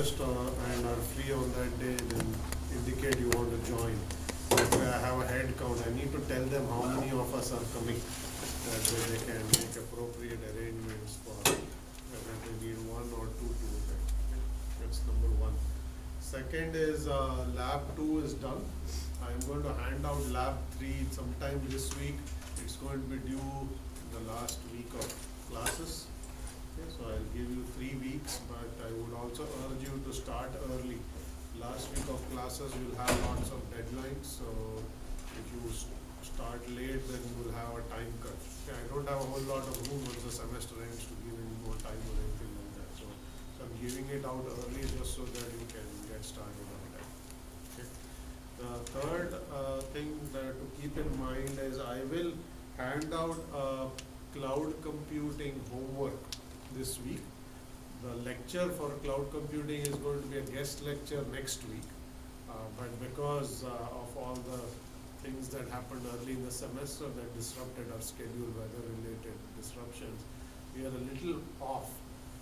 Uh, and are free on that day, then indicate you want to join. That way I have a head count, I need to tell them how many of us are coming. That way they can make appropriate arrangements for whether they need one or two to attend. That's number one. Second is, uh, lab two is done. I'm going to hand out lab three sometime this week. It's going to be due the last week of classes. Okay, so I'll give you three weeks, but I would also urge you to start early. Last week of classes, you'll have lots of deadlines, so if you start late, then you will have a time cut. Okay, I don't have a whole lot of room once the semester ends to give any more time or anything like that, so, so I'm giving it out early just so that you can get started on. The third, uh, thing that to keep in mind is I will hand out, uh, cloud computing homework this week. The lecture for cloud computing is going to be a guest lecture next week. Uh, but because uh, of all the things that happened early in the semester that disrupted our schedule, weather-related disruptions, we are a little off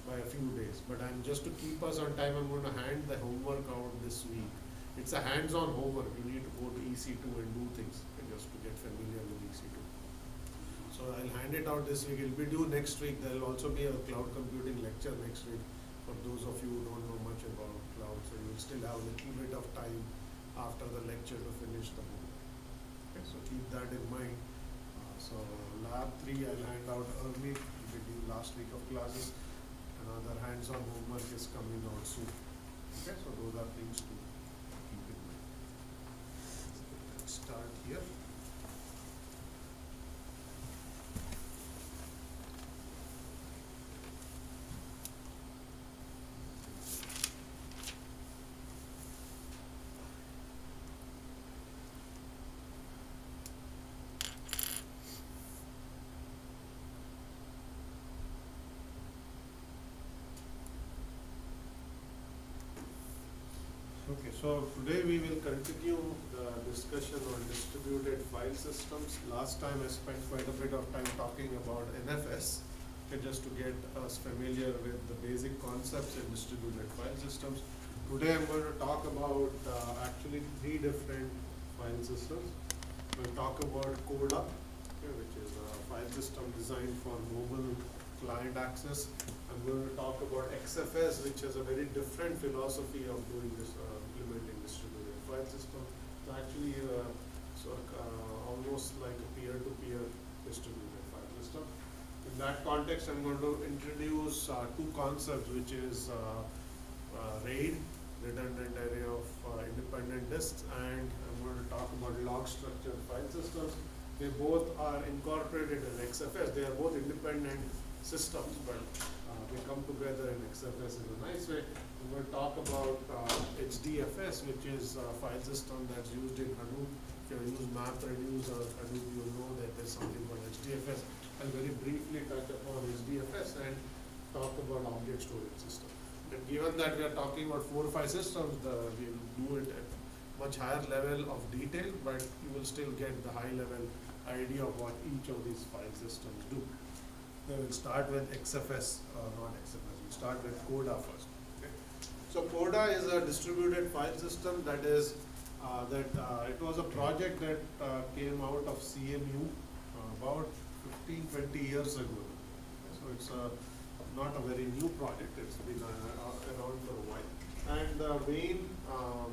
by a few days. But I'm, just to keep us on time, I'm going to hand the homework out this week. It's a hands-on homework, you need to go to EC two and do things, uh, just to get familiar with EC two. So I'll hand it out this week, it'll be due next week, there'll also be a cloud computing lecture next week for those of you who don't know much about cloud, so you'll still have a little bit of time after the lecture to finish the book. Okay, so keep that in mind. Uh, So lab three I'll hand out early, it'll be due last week of classes. Another hands-on homework is coming out soon. Okay, so those are things to keep in mind. Let's start here. Okay, so today we will continue the discussion on distributed file systems. Last time I spent quite a bit of time talking about NFS, okay, just to get us familiar with the basic concepts in distributed file systems. Today I'm going to talk about uh, actually three different file systems. We'll talk about CODA, okay, which is a file system designed for mobile client access. I'm going to talk about XFS, which has a very different philosophy of doing this, uh, file system. Actually uh, so, uh, almost like a peer-to-peer distributed file system. In that context, I'm going to introduce uh, two concepts, which is uh, uh, RAID, redundant array of uh, independent disks, and I'm going to talk about log structured file systems. They both are incorporated in XFS. They are both independent systems, but they come together in XFS in a nice way. To talk about uh, HDFS, which is a file system that's used in Hadoop. If you use MapReduce or Hadoop, you'll know that there's something called HDFS. I'll very briefly touch upon HDFS and talk about object storage system. And given that we are talking about four or five systems, the, we'll do it at much higher level of detail, but you will still get the high level idea of what each of these file systems do. We will start with XFS, uh, not XFS, we'll start with CODA first. So CODA is a distributed file system that is, uh, that, uh, it was a project that, uh, came out of CMU uh, about 15, 20 years ago. So it's a, not a very new project, it's been uh, around for a while. And the main, um,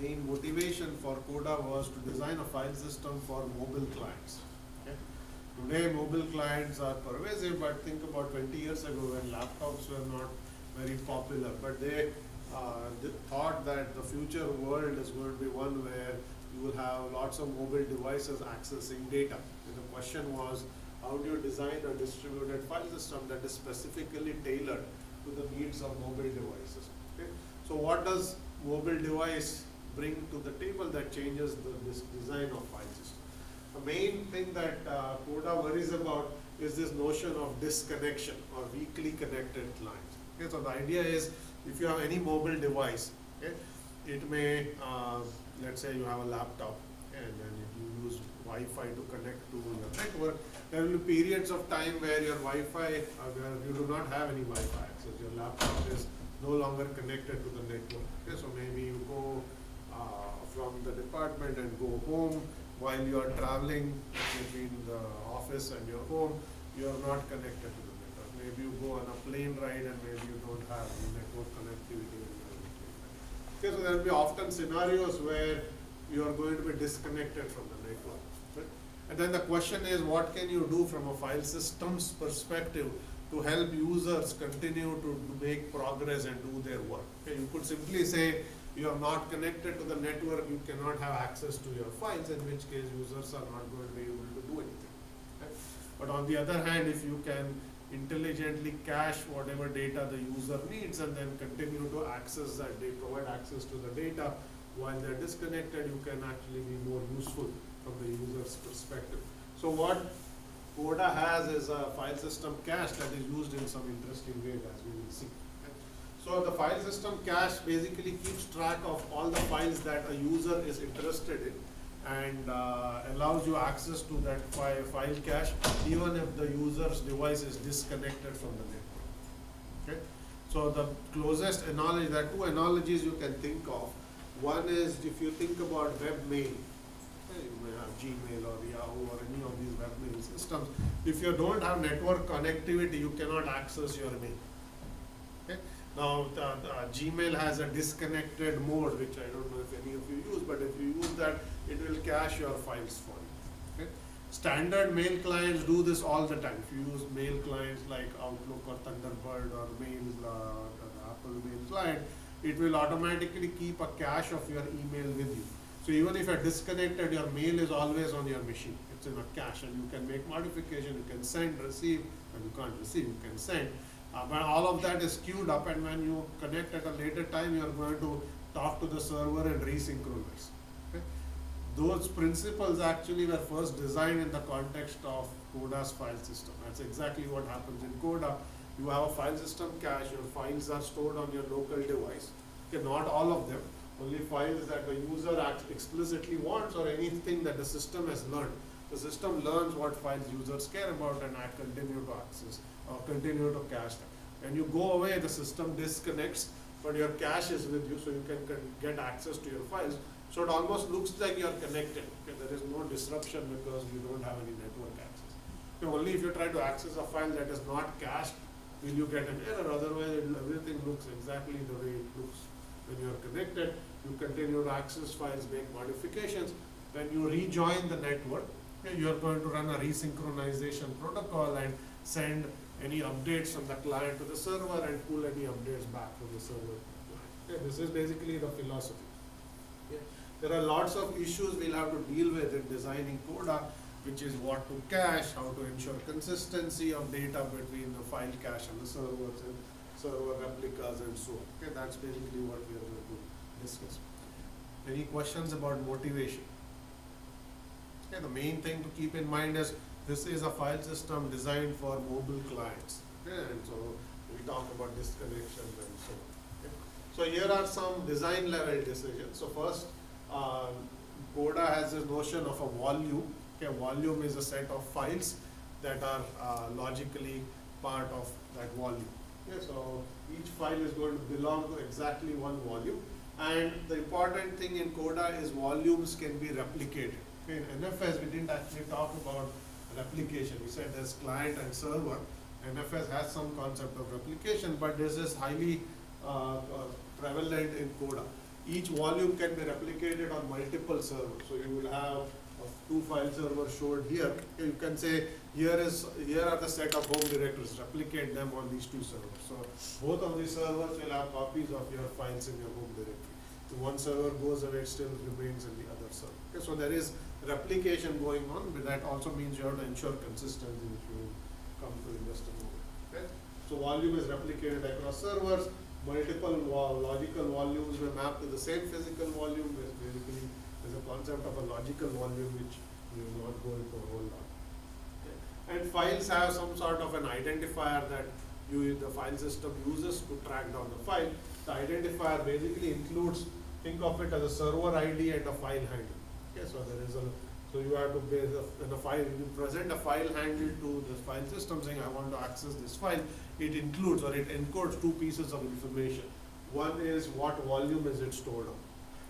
main motivation for CODA was to design a file system for mobile clients. Today, mobile clients are pervasive, but think about twenty years ago when laptops were not very popular, but they, uh, they thought that the future world is going to be one where you will have lots of mobile devices accessing data. And the question was, how do you design a distributed file system that is specifically tailored to the needs of mobile devices? Okay? So what does mobile device bring to the table that changes the design of file system? The main thing that uh, CODA worries about is this notion of disconnection or weakly connected clients. Okay, so the idea is if you have any mobile device, okay, it may, uh, let's say you have a laptop and then you use Wi-Fi to connect to your network, there will be periods of time where your Wi-Fi, uh, where you do not have any Wi-Fi access. Your laptop is no longer connected to the network. Okay, so maybe you go uh, from the department and go home while you are traveling between the office and your home, you are not connected. Maybe you go on a plane ride and maybe you don't have network connectivity. Okay, so there will be often scenarios where you are going to be disconnected from the network. Right? And then the question is, what can you do from a file systems perspective to help users continue to make progress and do their work? Okay, you could simply say, you are not connected to the network, you cannot have access to your files, in which case users are not going to be able to do anything. Okay? But on the other hand, if you can intelligently cache whatever data the user needs and then continue to access that, they provide access to the data while they're disconnected, you can actually be more useful from the user's perspective. So what Coda has is a file system cache that is used in some interesting way as we will see. So the file system cache basically keeps track of all the files that a user is interested in and uh, allows you access to that file, file cache even if the user's device is disconnected from the network. Okay? So the closest analogy, there are two analogies you can think of. One is if you think about webmail, okay, you may have Gmail or Yahoo or any of these webmail systems. If you don't have network connectivity, you cannot access your mail. Okay? Now, the, the Gmail has a disconnected mode, which I don't know if any of you use, but if you use that, it will cache your files for you. Standard mail clients do this all the time. If you use mail clients like Outlook or Thunderbird or Mail, uh, Apple Mail client, it will automatically keep a cache of your email with you. So even if you're disconnected, your mail is always on your machine. It's in a cache and you can make modification, you can send, receive, and you can't receive, you can send. Uh, but all of that is queued up and when you connect at a later time, you are going to talk to the server and resynchronize. Those principles actually were first designed in the context of Coda's file system. That's exactly what happens in Coda. You have a file system cache, your files are stored on your local device. Okay, not all of them, only files that the user explicitly wants or anything that the system has learned. The system learns what files users care about and I continue to access or continue to cache them. When you go away, the system disconnects, but your cache is with you, so you can get access to your files. So it almost looks like you are connected. Okay? There is no disruption because you don't have any network access. Okay, only if you try to access a file that is not cached, will you get an error. Otherwise, everything looks exactly the way it looks. When you are connected, you continue to access files, make modifications. When you rejoin the network, okay, you are going to run a resynchronization protocol and send any updates from the client to the server and pull any updates back from the server. Okay, this is basically the philosophy. There are lots of issues we'll have to deal with in designing Coda, which is what to cache, how to ensure consistency of data between the file cache and the servers and server replicas and so on. Okay, that's basically what we are going to discuss. Any questions about motivation? Okay, the main thing to keep in mind is this is a file system designed for mobile clients. Okay, and so we'll talk about disconnections and so on. Okay. So here are some design level decisions. So first, uh, Coda has this notion of a volume. Okay, volume is a set of files that are uh, logically part of that volume. Okay, so each file is going to belong to exactly one volume. And the important thing in Coda is volumes can be replicated. Okay, in NFS, we didn't actually talk about replication. We said there's client and server. NFS has some concept of replication, but this is highly uh, uh, prevalent in Coda. Each volume can be replicated on multiple servers. So you will have two file servers showed here. You can say here is here are the set of home directories. Replicate them on these two servers. So both of these servers will have copies of your files in your home directory. If one server goes away, it still remains in the other server. Okay, so there is replication going on, but that also means you have to ensure consistency if you come to invest moment. Okay? So volume is replicated across servers, multiple logical volumes were mapped to the same physical volume, basically there's a concept of a logical volume which we will not go into a whole lot. And files have some sort of an identifier that you, the file system uses to track down the file. The identifier basically includes, think of it as a server ID and a file handle. Okay, so there is a, so you have to base a, a file, you present a file handle to the file system saying, I want to access this file. It includes or it encodes two pieces of information. One is what volume is it stored on.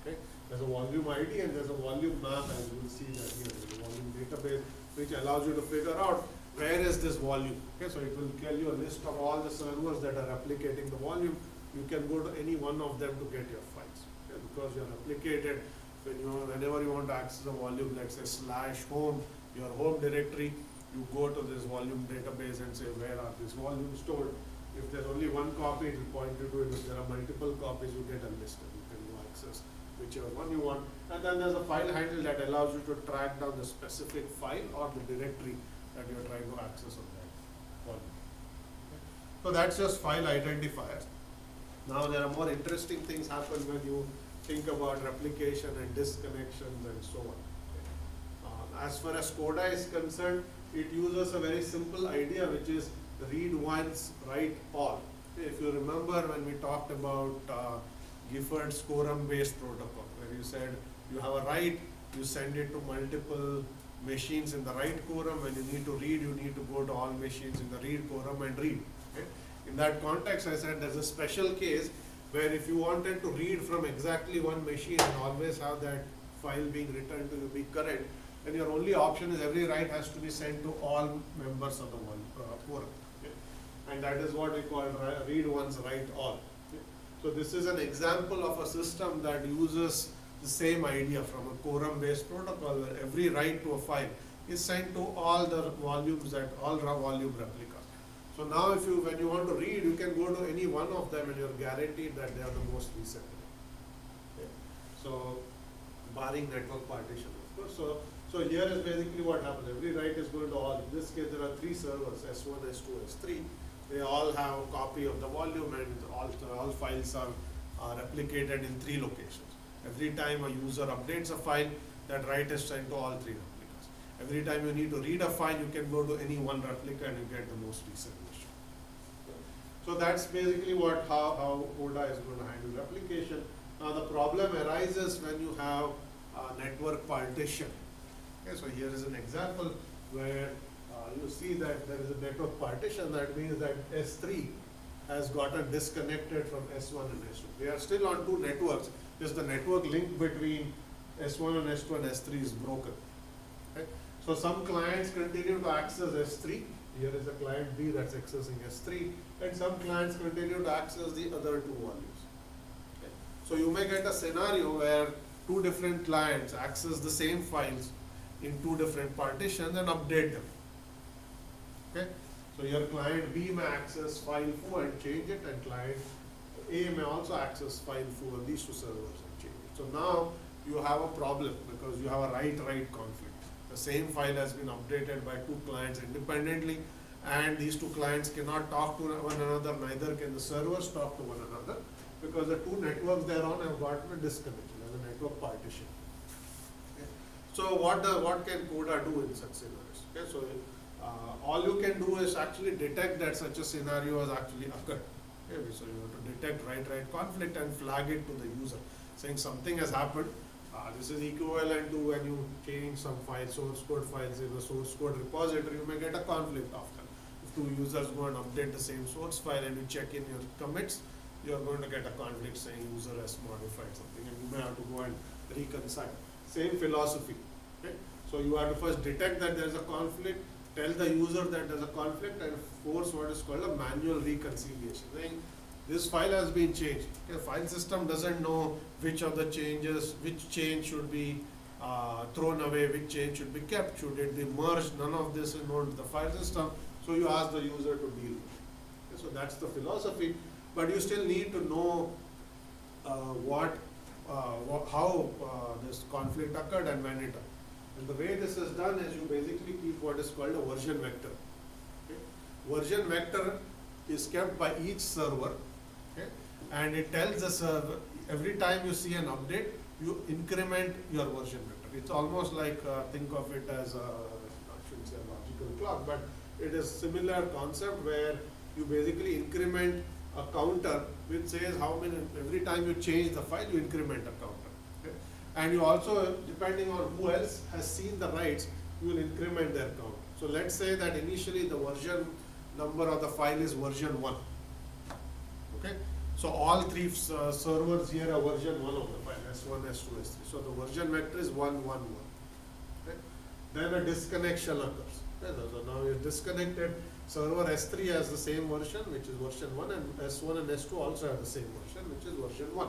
Okay? There's a volume ID and there's a volume map, as you will see that here. There's a volume database which allows you to figure out where is this volume. Okay, so it will tell you a list of all the servers that are replicating the volume. You can go to any one of them to get your files. Okay, because you're replicated when you whenever you want to access a volume, let's say slash home, your home directory, you go to this volume database and say where are these volumes stored. If there's only one copy, it will point you to it. If there are multiple copies, you get a list and you can go access whichever one you want. And then there's a file handle that allows you to track down the specific file or the directory that you're trying to access on that volume. So that's just file identifiers. Now there are more interesting things happen when you think about replication and disconnections and so on. Uh, as far as Coda is concerned, it uses a very simple idea which is read once, write all. If you remember when we talked about uh, Gifford's quorum based protocol, where you said you have a write, you send it to multiple machines in the write quorum. When you need to read, you need to go to all machines in the read quorum and read. Okay? In that context, I said there's a special case where if you wanted to read from exactly one machine and always have that file being returned to you be correct, then your only option is every write has to be sent to all members of the one uh, quorum. Okay? And that is what we call read once, write all. Okay? So this is an example of a system that uses the same idea from a quorum based protocol where every write to a file is sent to all the volumes that all raw volume replicas. So now if you, when you want to read, you can go to any one of them and you're guaranteed that they are the most recent. Okay. So barring network partition, of course. So, so here is basically what happens. Every write is going to all, in this case there are three servers, S1, S2, S3. They all have a copy of the volume and all, all files are, are replicated in three locations. Every time a user updates a file, that write is sent to all three replicas. Every time you need to read a file, you can go to any one replica and you get the most recent. So that's basically what how, how Coda is going to handle replication. Now the problem arises when you have a network partition. Okay, so here is an example where uh, you see that there is a network partition. That means that S3 has gotten disconnected from S1 and S2. They are still on two networks. Just the network link between S1 and S2 and S3 is broken. Okay? So some clients continue to access S3 here is a client B that's accessing S3 and some clients continue to access the other two volumes. Okay. So you may get a scenario where two different clients access the same files in two different partitions and update them. Okay. So your client B may access file 4 and change it and client A may also access file 4 these two servers and change it. So now you have a problem because you have a write-write conflict the same file has been updated by two clients independently and these two clients cannot talk to one another, neither can the servers talk to one another because the two networks they're on have gotten a disconnection as a network partition. Okay. So what the, what can CODA do in such scenarios? Okay, so uh, all you can do is actually detect that such a scenario has actually occurred. Okay, so you have to detect write-write conflict and flag it to the user, saying something has happened uh, this is equivalent to when you change some file, source code files in a source code repository, you may get a conflict often. Two users go and update the same source file and you check in your commits, you're going to get a conflict saying user has modified something and you may have to go and reconcile. Same philosophy. Okay? So you have to first detect that there's a conflict, tell the user that there's a conflict and force what is called a manual reconciliation. Saying this file has been changed. Okay, file system doesn't know which of the changes, which change should be uh, thrown away, which change should be kept, should it be merged, none of this is known to the file system. So you ask the user to deal. Okay, so that's the philosophy, but you still need to know uh, what, uh, how uh, this conflict occurred and when it occurred. And the way this is done is you basically keep what is called a version vector. Okay? Version vector is kept by each server okay? and it tells the server every time you see an update, you increment your version vector. It's almost like uh, think of it as a I shouldn't say a logical clock, but it is similar concept where you basically increment a counter which says how many every time you change the file you increment a counter. Okay? And you also, depending on who else has seen the writes, you will increment their count. So let's say that initially the version number of the file is version one. Okay, so all three uh, servers here are version one of the file, S1, S2, S3. So the version vector is one, one, one. Okay? Then a disconnection occurs. Okay? So now you're disconnected. Server S3 has the same version, which is version one, and S1 and S2 also have the same version, which is version one.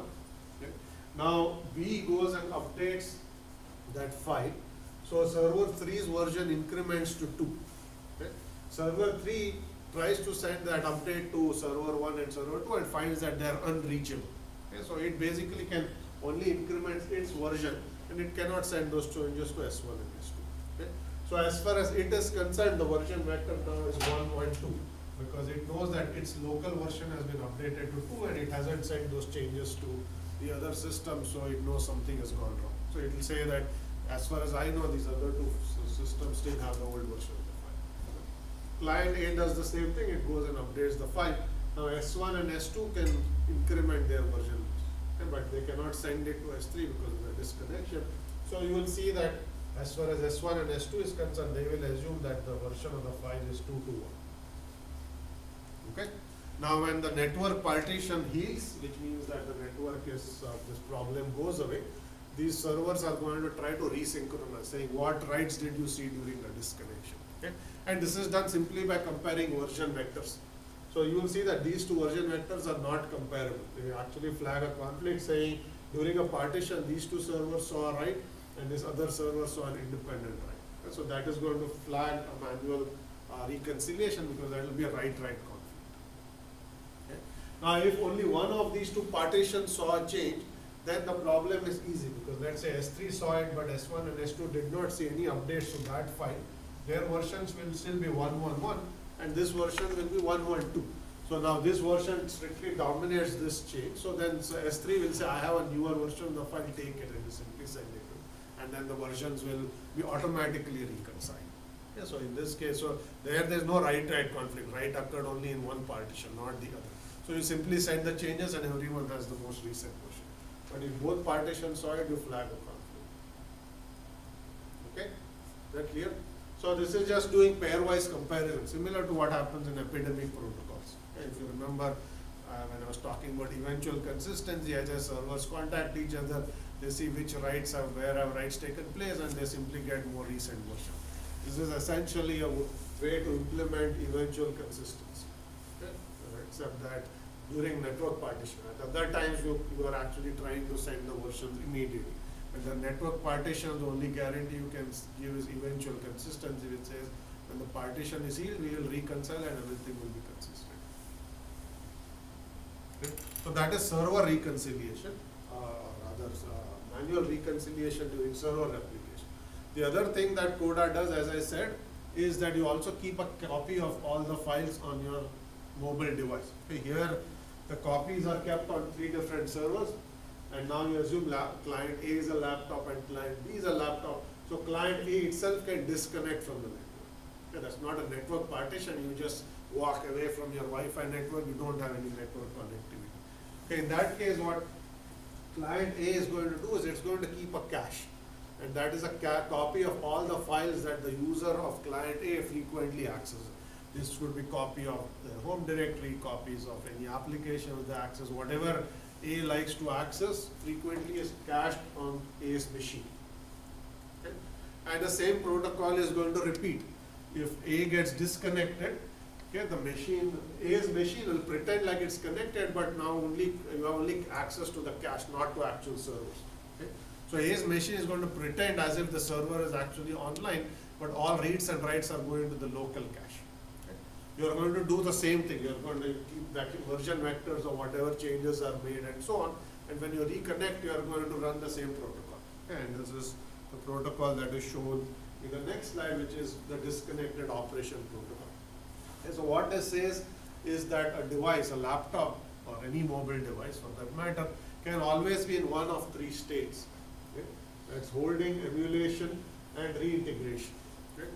Okay? Now B goes and updates that file. So server 3's version increments to 2. Okay? Server 3 tries to send that update to server 1 and server 2 and finds that they are unreachable. Okay? So it basically can only increment its version and it cannot send those changes to S1 and S2. So as far as it is concerned, the version vector now is 1.2 because it knows that its local version has been updated to 2 and it hasn't sent those changes to the other system, so it knows something has gone wrong. So it will say that as far as I know, these other two systems still have the old version of the file. Client A does the same thing, it goes and updates the file. Now S1 and S2 can increment their version, but they cannot send it to S3 because of the disconnection. So you will see that as far as S1 and S2 is concerned, they will assume that the version of the file is 2 to 1. Okay? Now when the network partition heals, which means that the network is, uh, this problem goes away, these servers are going to try to resynchronize, saying what writes did you see during the disconnection. Okay? And this is done simply by comparing version vectors. So you will see that these two version vectors are not comparable. They actually flag a conflict saying during a partition these two servers saw a write and this other server saw an independent write. So that is going to flag a manual uh, reconciliation because that will be a write-write conflict. Okay? Now if only one of these two partitions saw a change, then the problem is easy because let's say S3 saw it but S1 and S2 did not see any updates to that file. Their versions will still be 111 and this version will be 112. So now this version strictly dominates this change. So then so S3 will say, I have a newer version of the file, take it and you simply send it to And then the versions will be automatically reconciled. Yeah, so in this case, so there there's no write-write conflict. Write occurred only in one partition, not the other. So you simply send the changes and everyone has the most recent version. But if both partitions saw it, you flag a conflict. Okay? Is that clear? So this is just doing pairwise comparison, similar to what happens in epidemic protocols. Okay? If you remember uh, when I was talking about eventual consistency, as servers contact each other, they see which writes have, where have writes taken place, and they simply get more recent version. This is essentially a way to implement eventual consistency. Okay? Except that during network partition. At other times, you, you are actually trying to send the versions immediately. But the network partition, the only guarantee you can give is eventual consistency, which says when the partition is healed, we will reconcile and everything will be consistent. Okay? So that is server reconciliation, uh, or rather uh, manual reconciliation during server replication. The other thing that Coda does, as I said, is that you also keep a copy of all the files on your mobile device. Okay, here the copies are kept on three different servers and now you assume client A is a laptop and client B is a laptop. So client A itself can disconnect from the network. Okay, that's not a network partition, you just walk away from your Wi-Fi network, you don't have any network connectivity. Okay, in that case what client A is going to do is it's going to keep a cache and that is a copy of all the files that the user of client A frequently accesses. This would be copy of the home directory, copies of any application with the access, whatever A likes to access frequently is cached on A's machine. Okay? And the same protocol is going to repeat. If A gets disconnected, okay, the machine, A's machine will pretend like it's connected, but now only you have only access to the cache, not to actual servers. Okay? So A's machine is going to pretend as if the server is actually online, but all reads and writes are going to the local cache you are going to do the same thing. You are going to keep version vectors or whatever changes are made and so on. And when you reconnect, you are going to run the same protocol. And this is the protocol that is shown in the next slide, which is the disconnected operation protocol. So what this says is that a device, a laptop, or any mobile device for that matter, can always be in one of three states. Okay? That's hoarding, emulation, and reintegration. Okay?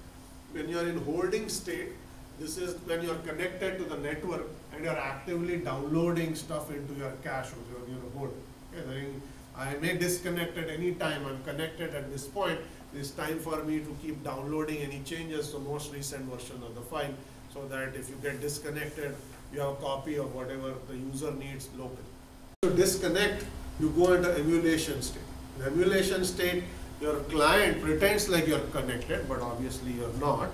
When you are in hoarding state, this is when you're connected to the network and you're actively downloading stuff into your cache or your, your board. Okay, I may disconnect at any time, I'm connected at this point, it's time for me to keep downloading any changes, the most recent version of the file, so that if you get disconnected, you have a copy of whatever the user needs locally. To disconnect, you go into emulation state. In emulation state, your client pretends like you're connected, but obviously you're not.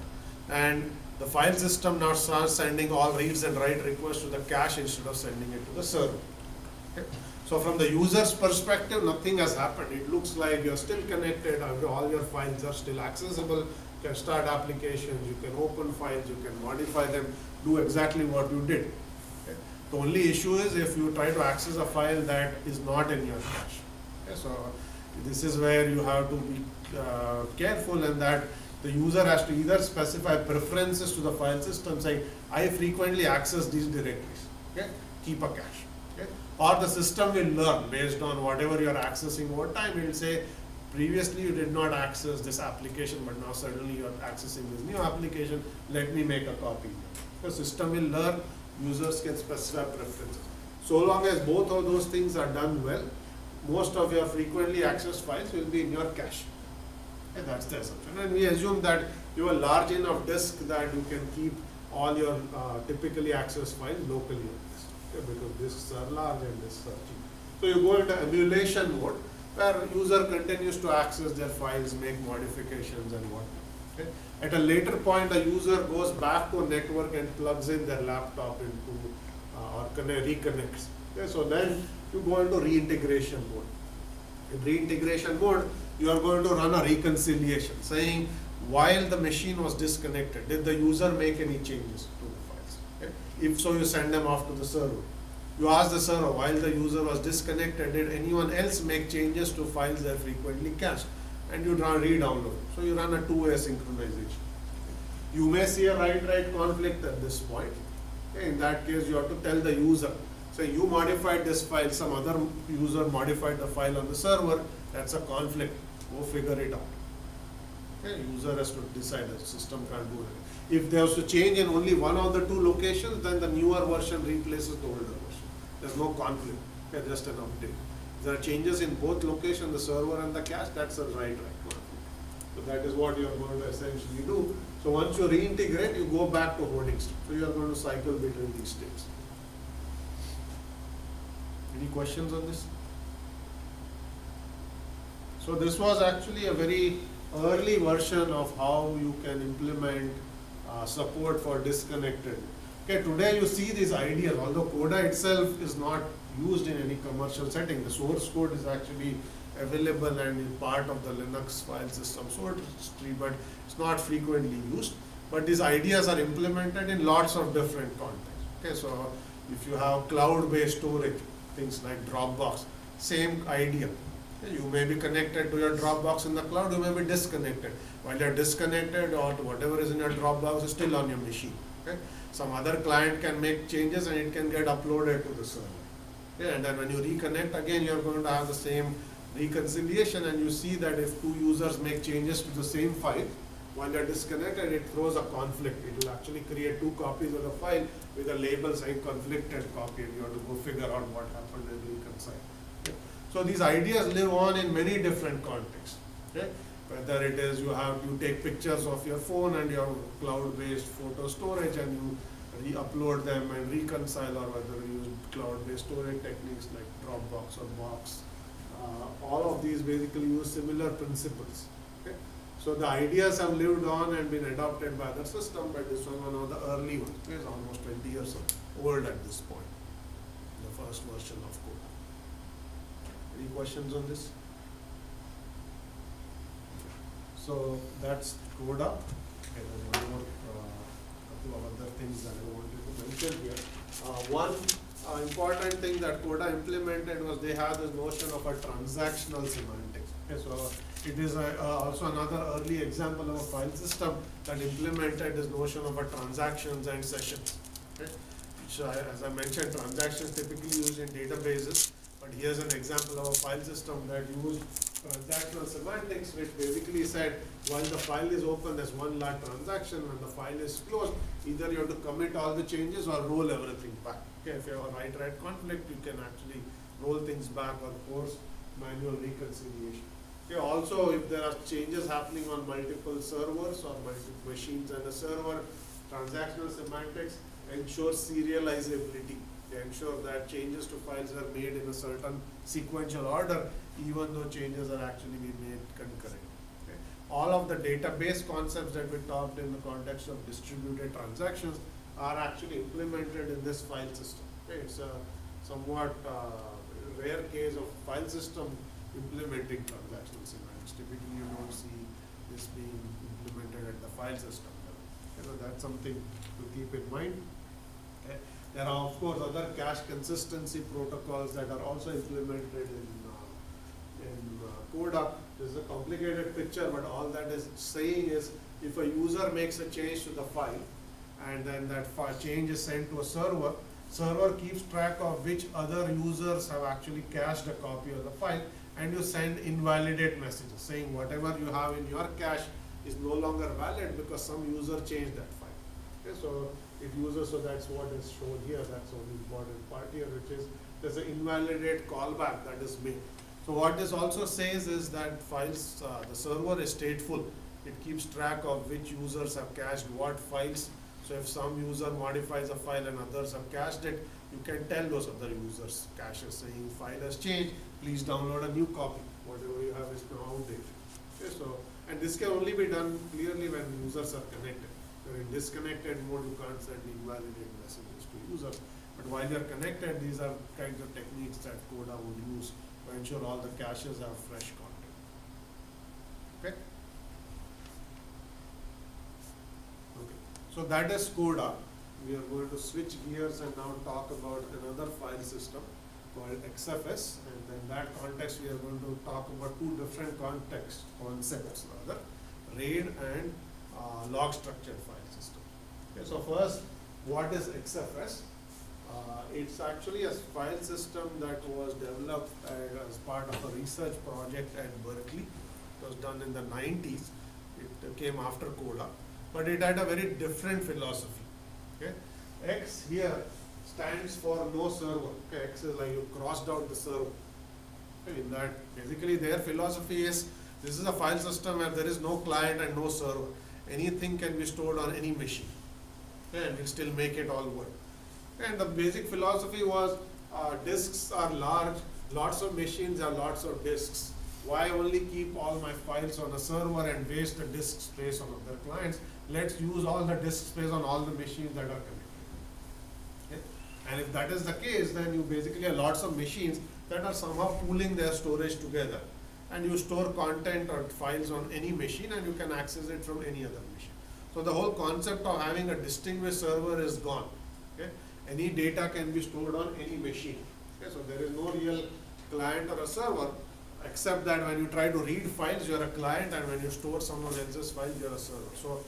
And the file system now starts sending all reads and write requests to the cache instead of sending it to the server. So from the user's perspective, nothing has happened. It looks like you're still connected, all your files are still accessible. Can start applications, you can open files, you can modify them, do exactly what you did. Okay? The only issue is if you try to access a file that is not in your cache. Okay? So this is where you have to be uh, careful in that the user has to either specify preferences to the file system, say, I frequently access these directories, okay? keep a cache or the system will learn based on whatever you are accessing over time. It will say, previously you did not access this application, but now suddenly you are accessing this new application, let me make a copy. The system will learn, users can specify preferences. So long as both of those things are done well, most of your frequently accessed files will be in your cache. And that's the assumption. And we assume that you have a large enough disk that you can keep all your uh, typically accessed files locally because disks are large and disks are cheap. So you go into emulation mode where user continues to access their files, make modifications and what. Okay? At a later point, the user goes back to network and plugs in their laptop into uh, or reconnects. Okay? So then you go into reintegration mode. In reintegration mode, you are going to run a reconciliation saying while the machine was disconnected, did the user make any changes? To the files? Okay? If so, you send them off to the server. You ask the server, oh, while the user was disconnected, did anyone else make changes to files that frequently cached? And you re-download. So you run a two-way synchronization. You may see a write-write conflict at this point. Okay, in that case, you have to tell the user, say you modified this file, some other user modified the file on the server, that's a conflict. Go figure it out. Okay, user has to decide, the system can't do it. If there's a change in only one of the two locations, then the newer version replaces the older version. There's no conflict, it's just an update. There are changes in both location, the server and the cache, that's a write conflict. So that is what you're going to essentially do. So once you reintegrate, you go back to hoarding state. So you're going to cycle between these states. Any questions on this? So this was actually a very early version of how you can implement uh, support for disconnected. Okay, today you see these ideas, although Coda itself is not used in any commercial setting, the source code is actually available and is part of the Linux file system source tree, but it's not frequently used. But these ideas are implemented in lots of different contexts. Okay, so if you have cloud-based storage, things like Dropbox, same idea. You may be connected to your Dropbox in the cloud, you may be disconnected. While you're disconnected or whatever is in your Dropbox is still on your machine. Okay? Some other client can make changes and it can get uploaded to the server. And then when you reconnect again, you're going to have the same reconciliation and you see that if two users make changes to the same file, while they're disconnected, it throws a conflict. It will actually create two copies of the file with a label saying conflicted copy and you have to go figure out what happened and reconcile. Okay? So these ideas live on in many different contexts. Whether it is you have you take pictures of your phone and your cloud-based photo storage and you re-upload them and reconcile or whether you use cloud-based storage techniques like Dropbox or Box. Uh, all of these basically use similar principles. So the ideas have lived on and been adopted by the system, but this was one of the early ones. It is almost 20 years old at this point, the first version of Coda. Any questions on this? So that's Coda. Okay, there's one more uh, couple of other things that I wanted to mention here. Uh, one uh, important thing that Coda implemented was they have this notion of a transactional semantics. Okay, so it is a, uh, also another early example of a file system that implemented this notion of a transactions and sessions. Okay? Which, uh, as I mentioned, transactions typically used in databases, but here's an example of a file system that used transactional semantics, which basically said while the file is open, there's one large transaction. When the file is closed, either you have to commit all the changes or roll everything back. Okay, if you have a write-write conflict, you can actually roll things back or force manual reconciliation. Okay, also if there are changes happening on multiple servers or multiple machines and a server, transactional semantics ensures serializability. They ensure that changes to files are made in a certain sequential order, even though changes are actually being made concurrently. Okay. All of the database concepts that we talked in the context of distributed transactions are actually implemented in this file system. Okay. It's a somewhat uh, rare case of file system implementing transactional semantics. Typically, you don't see this being implemented at the file system level. Okay, so that's something to keep in mind. There are, of course, other cache consistency protocols that are also implemented in uh, CODA. This is a complicated picture, but all that is saying is if a user makes a change to the file, and then that change is sent to a server, server keeps track of which other users have actually cached a copy of the file and you send invalidate messages saying whatever you have in your cache is no longer valid because some user changed that file. Okay, so if user, so that's what is shown here, that's the important part here, which is there's an invalidate callback that is made. So what this also says is that files, uh, the server is stateful. It keeps track of which users have cached what files so if some user modifies a file and others have cached it, you can tell those other users caches saying file has changed, please download a new copy. Whatever you have is now outdated. Okay, so and this can only be done clearly when users are connected. You're in disconnected mode, you can't send invalidate messages to users. But while you're connected, these are kinds of techniques that Coda would use to ensure all the caches have fresh content. Okay? Okay. So that is CODA. We are going to switch gears and now talk about another file system called XFS and in that context we are going to talk about two different context concepts rather, RAID and uh, log structured file system. Okay, so first, what is XFS? Uh, it's actually a file system that was developed as part of a research project at Berkeley. It was done in the 90s. It came after CODA but it had a very different philosophy. Okay? X here stands for no server. Okay? X is like you crossed out the server. Okay? In that, basically their philosophy is this is a file system where there is no client and no server. Anything can be stored on any machine. And we'll still make it all work. And the basic philosophy was uh, disks are large, lots of machines are lots of disks. Why only keep all my files on a server and waste the disk space on other clients? let's use all the disk space on all the machines that are connected. Okay? And if that is the case, then you basically have lots of machines that are somehow pooling their storage together. And you store content or files on any machine and you can access it from any other machine. So the whole concept of having a distinguished server is gone. Any data can be stored on any machine. Okay? So there is no real client or a server except that when you try to read files, you're a client and when you store someone else's files, you're a server. So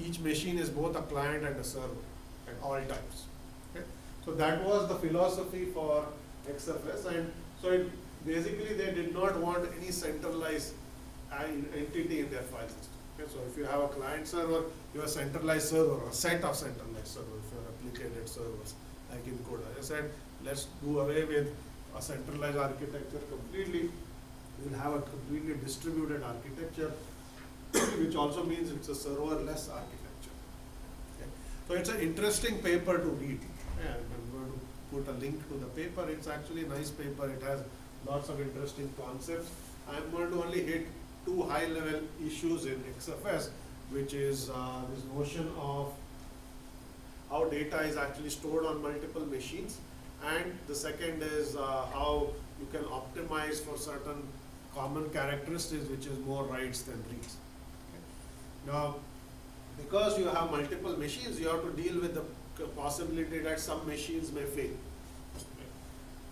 each machine is both a client and a server at all times. Okay? So that was the philosophy for XFS and so it, basically they did not want any centralized uh, entity in their file system. Okay? So if you have a client server, you have a centralized server or a set of centralized servers for replicated servers in Coda. I said, let's do away with a centralized architecture completely. We'll have a completely distributed architecture which also means it's a serverless architecture. Okay. So it's an interesting paper to read. Yeah, I'm going to put a link to the paper. It's actually a nice paper. It has lots of interesting concepts. I'm going to only hit two high level issues in XFS, which is uh, this notion of how data is actually stored on multiple machines. And the second is uh, how you can optimize for certain common characteristics, which is more writes than reads. Now, because you have multiple machines, you have to deal with the possibility that some machines may fail.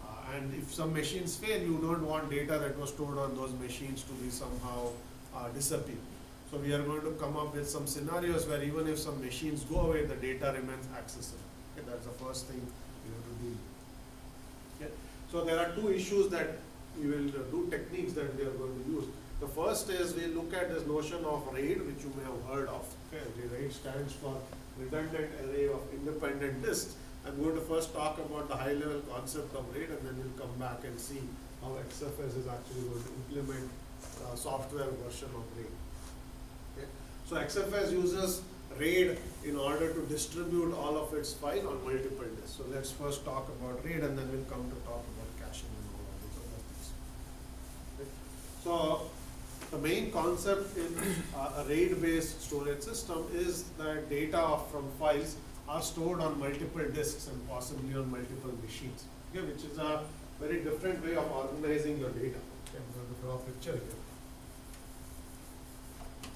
Uh, and if some machines fail, you don't want data that was stored on those machines to be somehow uh, disappear. So we are going to come up with some scenarios where even if some machines go away, the data remains accessible. Okay, that's the first thing we have to deal with. Okay. So there are two issues that we will uh, do techniques that we are going to use. The first is we look at this notion of RAID, which you may have heard of. Okay, RAID stands for redundant array of independent disks. I'm going to first talk about the high level concept of RAID and then we'll come back and see how XFS is actually going to implement uh, software version of RAID. So XFS uses RAID in order to distribute all of its file on multiple disks. So let's first talk about RAID and then we'll come to talk about caching and all of these other things. Okay? So the main concept in a RAID-based storage system is that data from files are stored on multiple disks and possibly on multiple machines, okay, which is a very different way of organizing your data. Okay, I'm going to draw a picture here.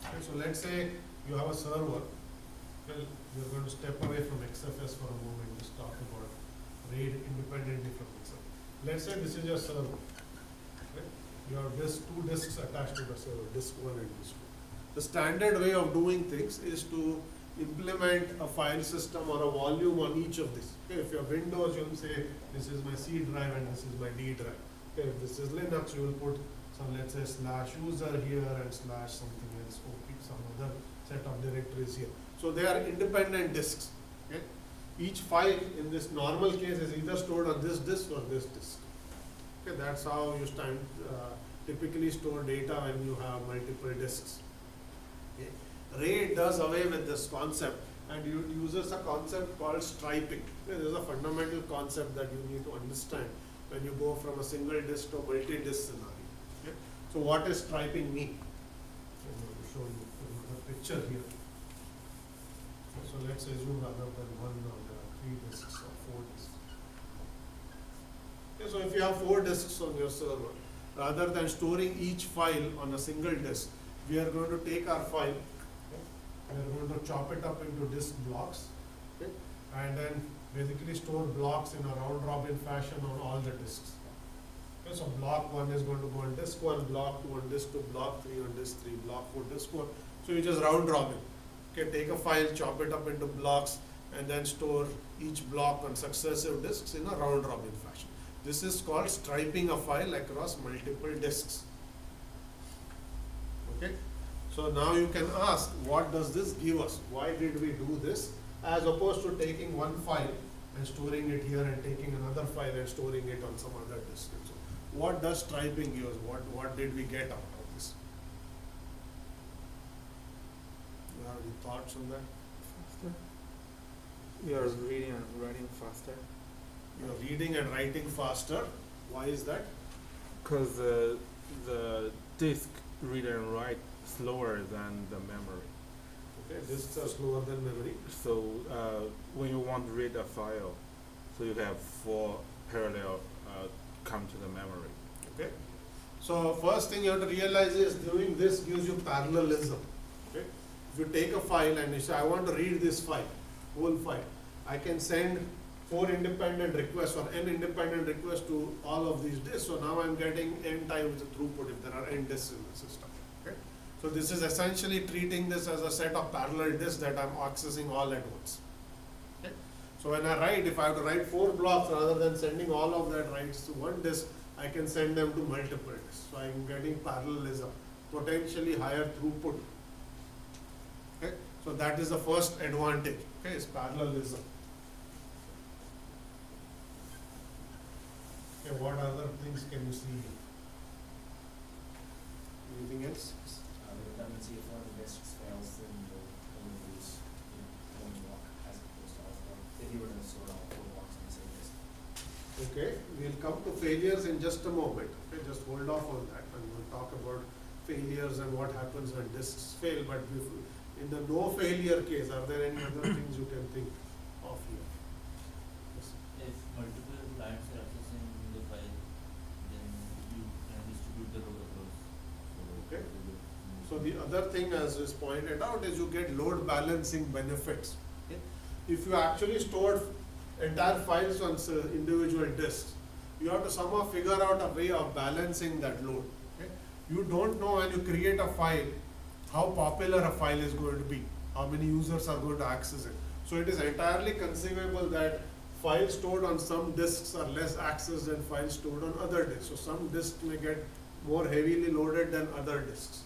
Okay, so let's say you have a server. Well, we're going to step away from XFS for a moment, just talk about RAID independently from itself. Let's say this is your server. Okay? You have this two disks attached to the server, disk one and disk two. The standard way of doing things is to implement a file system or a volume on each of these. Okay, if you have Windows, you'll say this is my C drive and this is my D drive. Okay, if this is Linux, you will put some let's say slash user here and slash something some other set of directories here. So they are independent disks. Okay? Each file in this normal case is either stored on this disk or this disk. Okay, that's how you stand, uh, typically store data when you have multiple disks. Okay? RAID does away with this concept and you uses a concept called striping. Okay, This is a fundamental concept that you need to understand when you go from a single disk to multi-disk scenario. Okay? So what does striping mean? I'm going to show you a picture here. So let's assume rather than one, now there are three disks or four disks. Okay, so if you have four disks on your server, rather than storing each file on a single disk, we are going to take our file, okay, we are going to chop it up into disk blocks, okay, and then basically store blocks in a round robin fashion on all the disks. Okay, so block one is going to go on disk one, block two on disk two, block three on disk three, block four disk four. So you just round robin. Okay, take a file, chop it up into blocks, and then store each block on successive disks in a round robin fashion. This is called striping a file across multiple disks. Okay, so now you can ask, what does this give us? Why did we do this? As opposed to taking one file and storing it here and taking another file and storing it on some other disk. So what does striping give us? What, what did we get out of this? You have any thoughts on that? Faster. You are reading and writing faster. You're reading and writing faster. Why is that? Because uh, the disk read and write slower than the memory. Okay, disks are slower than memory. So uh, when you want to read a file, so you have four parallel uh, come to the memory. Okay. So first thing you have to realize is doing this gives you parallelism. If you take a file and you say I want to read this file, whole file, I can send four independent requests or n independent requests to all of these disks. So now I'm getting n times the throughput if there are n disks in the system. So this is essentially treating this as a set of parallel disks that I'm accessing all at once. Okay. So when I write, if I have to write four blocks rather than sending all of that writes to one disk, I can send them to multiple disks. So I'm getting parallelism, potentially higher throughput. So that is the first advantage. Okay, is parallelism. Okay, what other things can you see? Anything else? Uh, the redundancy, if one of the disks fails, then you'll only lose you one block as opposed to all four. If you were to store all four blocks on the same disk. Okay, we'll come to failures in just a moment. Okay, just hold off on that and we'll talk about failures and what happens when disks fail. But before, in the no failure case, are there any other things you can think of here? Yes. If multiple clients are accessing the file, then you can distribute the load across. Okay. So the other thing, as is pointed out, is you get load balancing benefits. Okay? If you actually stored entire files on individual disks, you have to somehow figure out a way of balancing that load. Okay? You don't know when you create a file how popular a file is going to be, how many users are going to access it. So it is entirely conceivable that files stored on some disks are less accessed than files stored on other disks. So some disks may get more heavily loaded than other disks.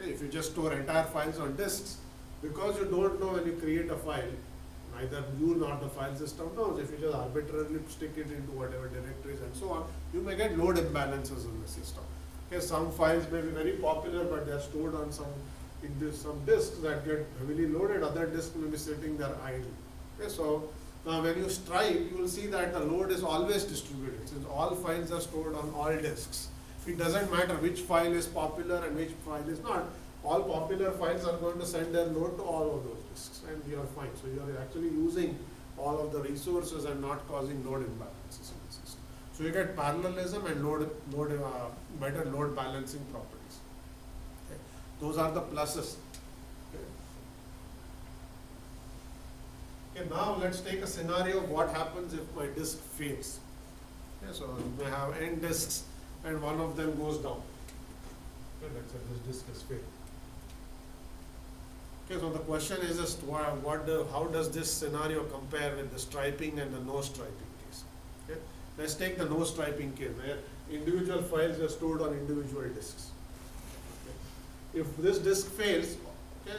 If you just store entire files on disks, because you don't know when you create a file neither you nor the file system knows. If you just arbitrarily stick it into whatever directories and so on, you may get load imbalances in the system. Okay, some files may be very popular, but they are stored on some in this, some disks that get heavily loaded. Other disks may be sitting there idle. Okay, so now when you stripe, you will see that the load is always distributed. Since all files are stored on all disks, it doesn't matter which file is popular and which file is not. All popular files are going to send their load to all of those disks, and you are fine. So you are actually using all of the resources and not causing load system. So you get parallelism and load, load, uh, better load balancing properties. Okay. Those are the pluses. Okay. Okay, now let's take a scenario of what happens if my disk fails. Okay, so may have n disks and one of them goes down. Okay, let's say this disk has failed. Okay, so the question is just wha- what, the- how does this scenario compare with the striping and the no striping let's take the no striping case where individual files are stored on individual disks. Okay. If this disk fails, okay,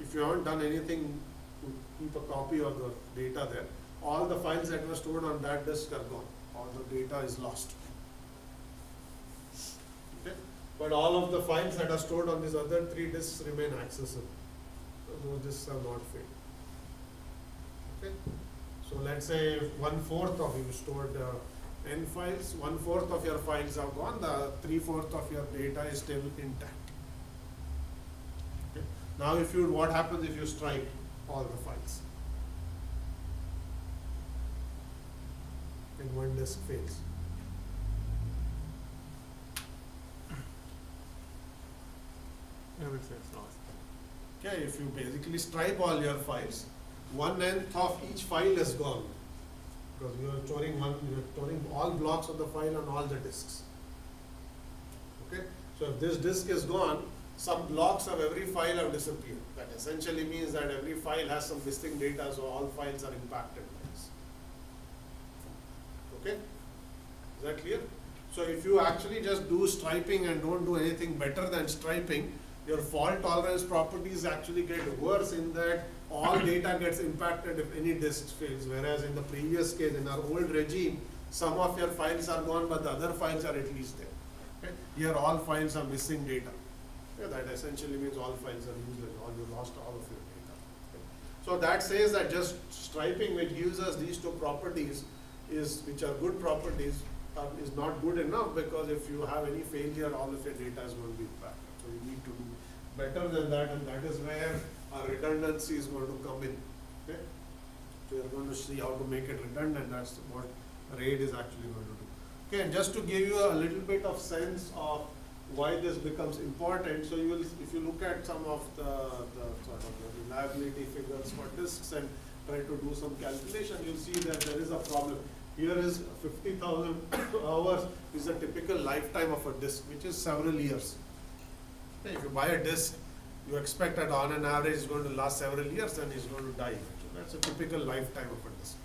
if you haven't done anything to keep a copy of the data there, all the files that were stored on that disk are gone, all the data is lost. Okay, but all of the files that are stored on these other three disks remain accessible. So Those disks are not failed. Okay, so let's say one fourth of you stored uh, n files, one fourth of your files are gone, the three fourth of your data is still intact. Okay. Now if you, what happens if you stripe all the files? And one disk fails. Everything's lost. Okay, if you basically stripe all your files, one nth of each file is gone. Because you are storing one, you are storing all blocks of the file on all the disks. Okay, so if this disk is gone, some blocks of every file have disappeared. That essentially means that every file has some missing data, so all files are impacted by this. Okay, is that clear? So if you actually just do striping and don't do anything better than striping, your fault tolerance properties actually get worse in that all data gets impacted if any disk fails, whereas in the previous case, in our old regime, some of your files are gone, but the other files are at least there. Okay? Here, all files are missing data. Yeah, that essentially means all files are useless, all you lost all of your data. Okay? So that says that just striping, which gives us these two properties, is which are good properties, uh, is not good enough because if you have any failure, all of your data is going to be impacted. So you need to do better than that, and that is where our redundancy is going to come in. Okay? So you're going to see how to make it redundant. That's what RAID is actually going to do. Okay, and just to give you a little bit of sense of why this becomes important, so you will, if you look at some of the, the sort of the reliability figures for disks and try to do some calculation, you'll see that there is a problem. Here is fifty thousand hours is a typical lifetime of a disk, which is several years. Okay, If you buy a disk, you expect that on an average it's going to last several years and it's going to die. So that's a typical lifetime of a disk.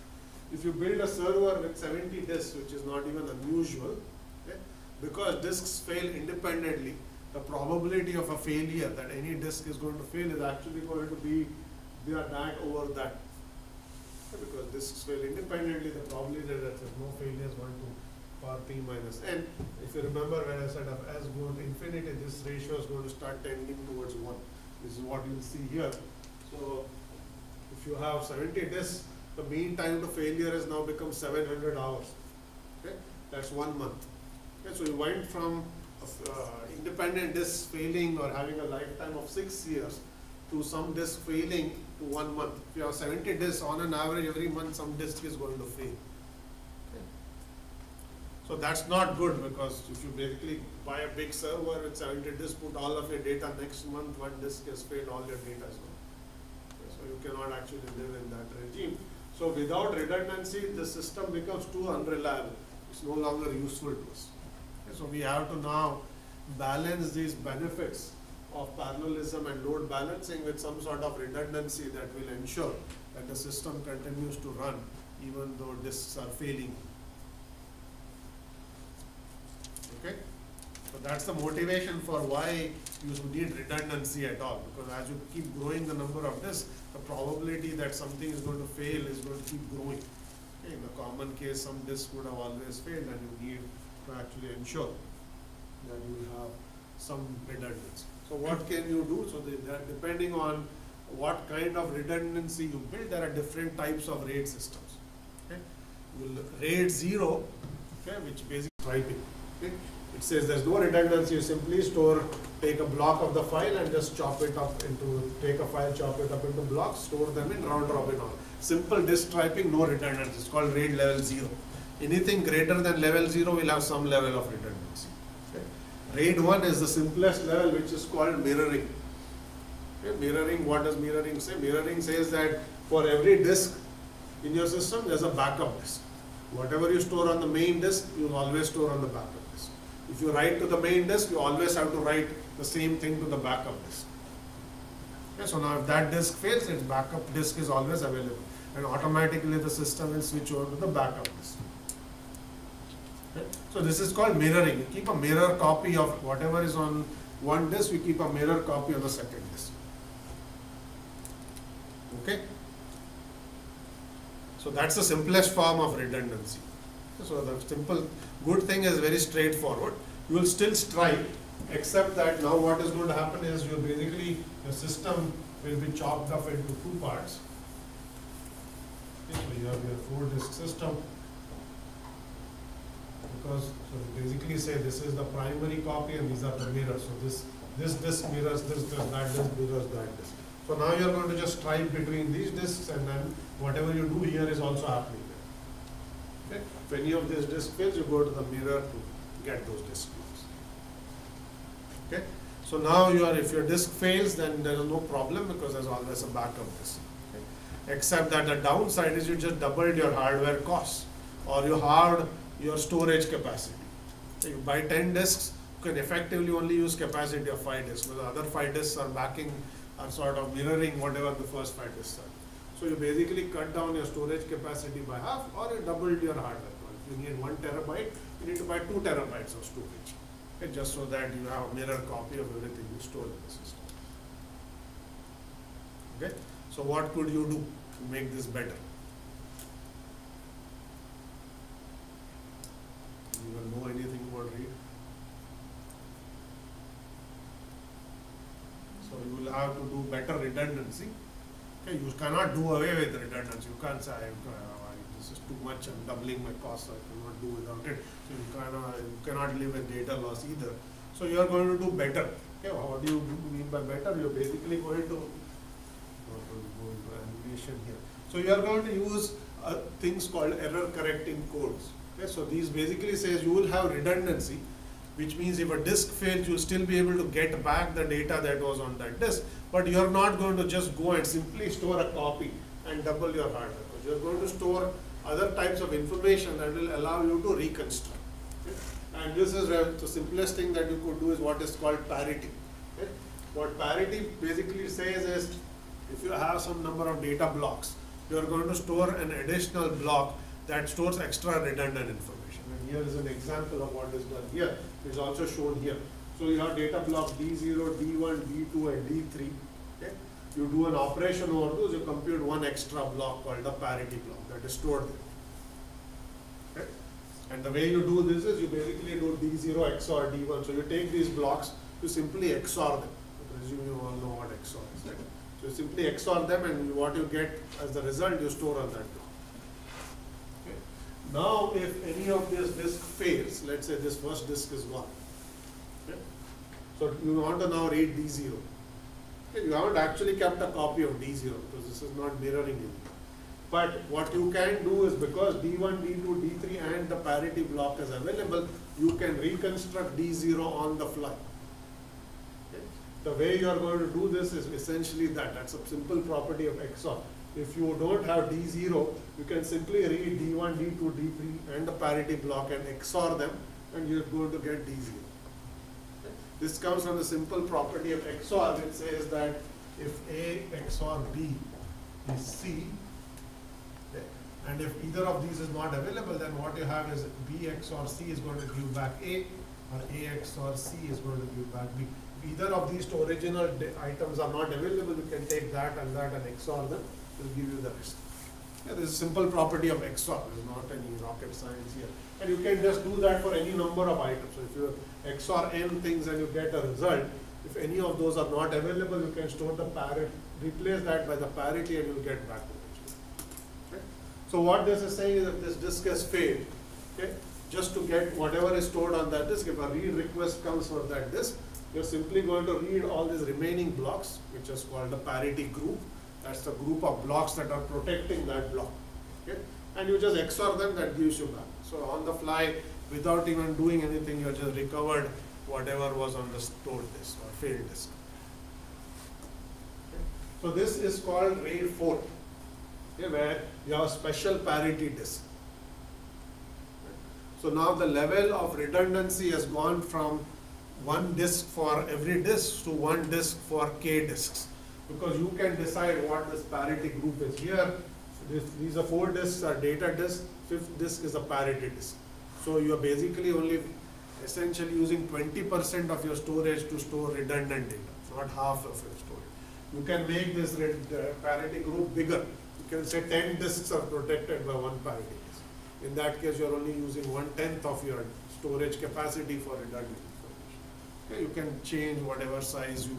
If you build a server with seventy disks, which is not even unusual, okay, because disks fail independently, the probability of a failure that any disk is going to fail is actually going to be they are that over that. Okay, Because disks fail independently, the probability that there's no failure is going to power p minus n. If you remember when I said of s going to infinity, this ratio is going to start tending towards one. This is what you'll see here. So if you have seventy disks, the mean time to failure has now become seven hundred hours. Okay, that's one month. Okay, so you went from uh, independent disks failing or having a lifetime of six years to some disk failing to one month. If you have seventy disks, on an average, every month some disk is going to fail. So that's not good because if you basically buy a big server with seventy disks, put all of your data next month, one disk has failed, all your data is gone. So you cannot actually live in that regime. So without redundancy, the system becomes too unreliable. It's no longer useful to us. So we have to now balance these benefits of parallelism and load balancing with some sort of redundancy that will ensure that the system continues to run even though disks are failing. Okay? So that's the motivation for why you need redundancy at all, because as you keep growing the number of disks, the probability that something is going to fail is going to keep growing. Okay, In the common case, some disk would have always failed, and you need to actually ensure that you have some redundancy. So what can you do? So depending on what kind of redundancy you build, there are different types of RAID systems. Okay? You'll RAID zero, okay, which basically striping. Okay? It says there's no redundancy, you simply store, take a block of the file and just chop it up into, take a file, chop it up into blocks, store them in round robin order. Simple disk striping, no redundancy, it's called RAID level zero. Anything greater than level zero will have some level of redundancy. Okay? RAID one is the simplest level which is called mirroring. Okay, Mirroring, what does mirroring say? Mirroring says that for every disk in your system, there's a backup disk. Whatever you store on the main disk, you always store on the backup. If you write to the main disk, you always have to write the same thing to the backup disk. Okay, so now if that disk fails, its backup disk is always available, and automatically the system will switch over to the backup disk. So this is called mirroring. You keep a mirror copy of whatever is on one disk, you keep a mirror copy of the second disk. Okay? So that's the simplest form of redundancy. So the simple, good thing is very straightforward. You will still stripe, except that now what is going to happen is you basically, your system will be chopped up into two parts. So you have your four disk system. Because, so basically say this is the primary copy and these are the mirrors. So this, this disk mirrors this disk, that disk mirrors that disk. So now you are going to just stripe between these disks and then whatever you do here is also happening? If any of these disk fails, you go to the mirror to get those disk marks. Okay? So now you are, if your disk fails, then there is no problem because there's always a backup disk. Okay? Except that the downside is you just doubled your hardware costs or you halved your storage capacity. So you buy ten disks, you can effectively only use capacity of five disks, because the other five disks are backing, are sort of mirroring whatever the first five disks are. So you basically cut down your storage capacity by half, or you doubled your hardware. You need one terabyte, you need to buy two terabytes of storage, okay, just so that you have a mirror copy of everything you store in the system. Okay, so what could you do to make this better? You will know anything about RAID? So you will have to do better redundancy. Okay, you cannot do away with redundancy. You can't say, uh, this is too much, I'm doubling my cost, I cannot do without it. So you cannot, you cannot live with data loss either. So you are going to do better. Okay, what do you mean by better? You're basically going to. So you are going to use uh, things called error correcting codes. Okay, so these basically says you will have redundancy, which means if a disk fails, you'll still be able to get back the data that was on that disk. But you're not going to just go and simply store a copy and double your hardware. cost. You're going to store other types of information that will allow you to reconstruct. okay? And this is the simplest thing that you could do is what is called parity. okay? What parity basically says is if you have some number of data blocks, you are going to store an additional block that stores extra redundant information. And here is an example of what is done here. It's also shown here. So you have data block D0, D1, D2, and D3. Okay? You do an operation over those, you compute one extra block called the parity block that is stored there. Okay? And the way you do this is you basically do D0 XOR D1. So you take these blocks, you simply XOR them. I presume you all know what XOR is, right? So you simply XOR them and what you get as the result you store on that block. Okay. Now if any of this disk fails, let's say this first disk is gone. So you want to now read D0. Okay, you haven't actually kept a copy of D0 because this is not mirroring it. But what you can do is because D1, D2, D3 and the parity block is available, you can reconstruct D0 on the fly. Okay? The way you are going to do this is essentially that. That's a simple property of XOR. If you don't have D0, you can simply read D1, D2, D3 and the parity block and XOR them and you're going to get D0. Okay? This comes from the simple property of XOR which says that if A XOR B is C, and if either of these is not available, then what you have is B XOR C is going to give back A, or A XOR C is going to give back B. either of these two original items are not available, you can take that and that and XOR them, will give you the rest. Yeah, this is a simple property of XOR, there's not any rocket science here. And you can just do that for any number of items. So if you XOR n things and you get a result, if any of those are not available, you can store the parity, replace that by the parity and you'll get back? So what this is saying is if this disk has failed, okay, just to get whatever is stored on that disk, if a read request comes for that disk, you're simply going to read all these remaining blocks, which is called the parity group. That's the group of blocks that are protecting that block. Okay? And you just XOR them, that gives you back. So on the fly, without even doing anything, you just recovered whatever was on the stored disk or failed disk. Okay? So this is called RAID 4, where you have special parity disk. So now the level of redundancy has gone from one disk for every disk to one disk for k disks. Because you can decide what this parity group is. Here, this, these are four disks are data disk, fifth disk is a parity disk. So you are basically only essentially using twenty percent of your storage to store redundant data, not half of your storage. You can make this uh, parity group bigger. You can say ten disks are protected by one parity disk. In that case, you're only using one tenth of your storage capacity for redundant information. You can change whatever size you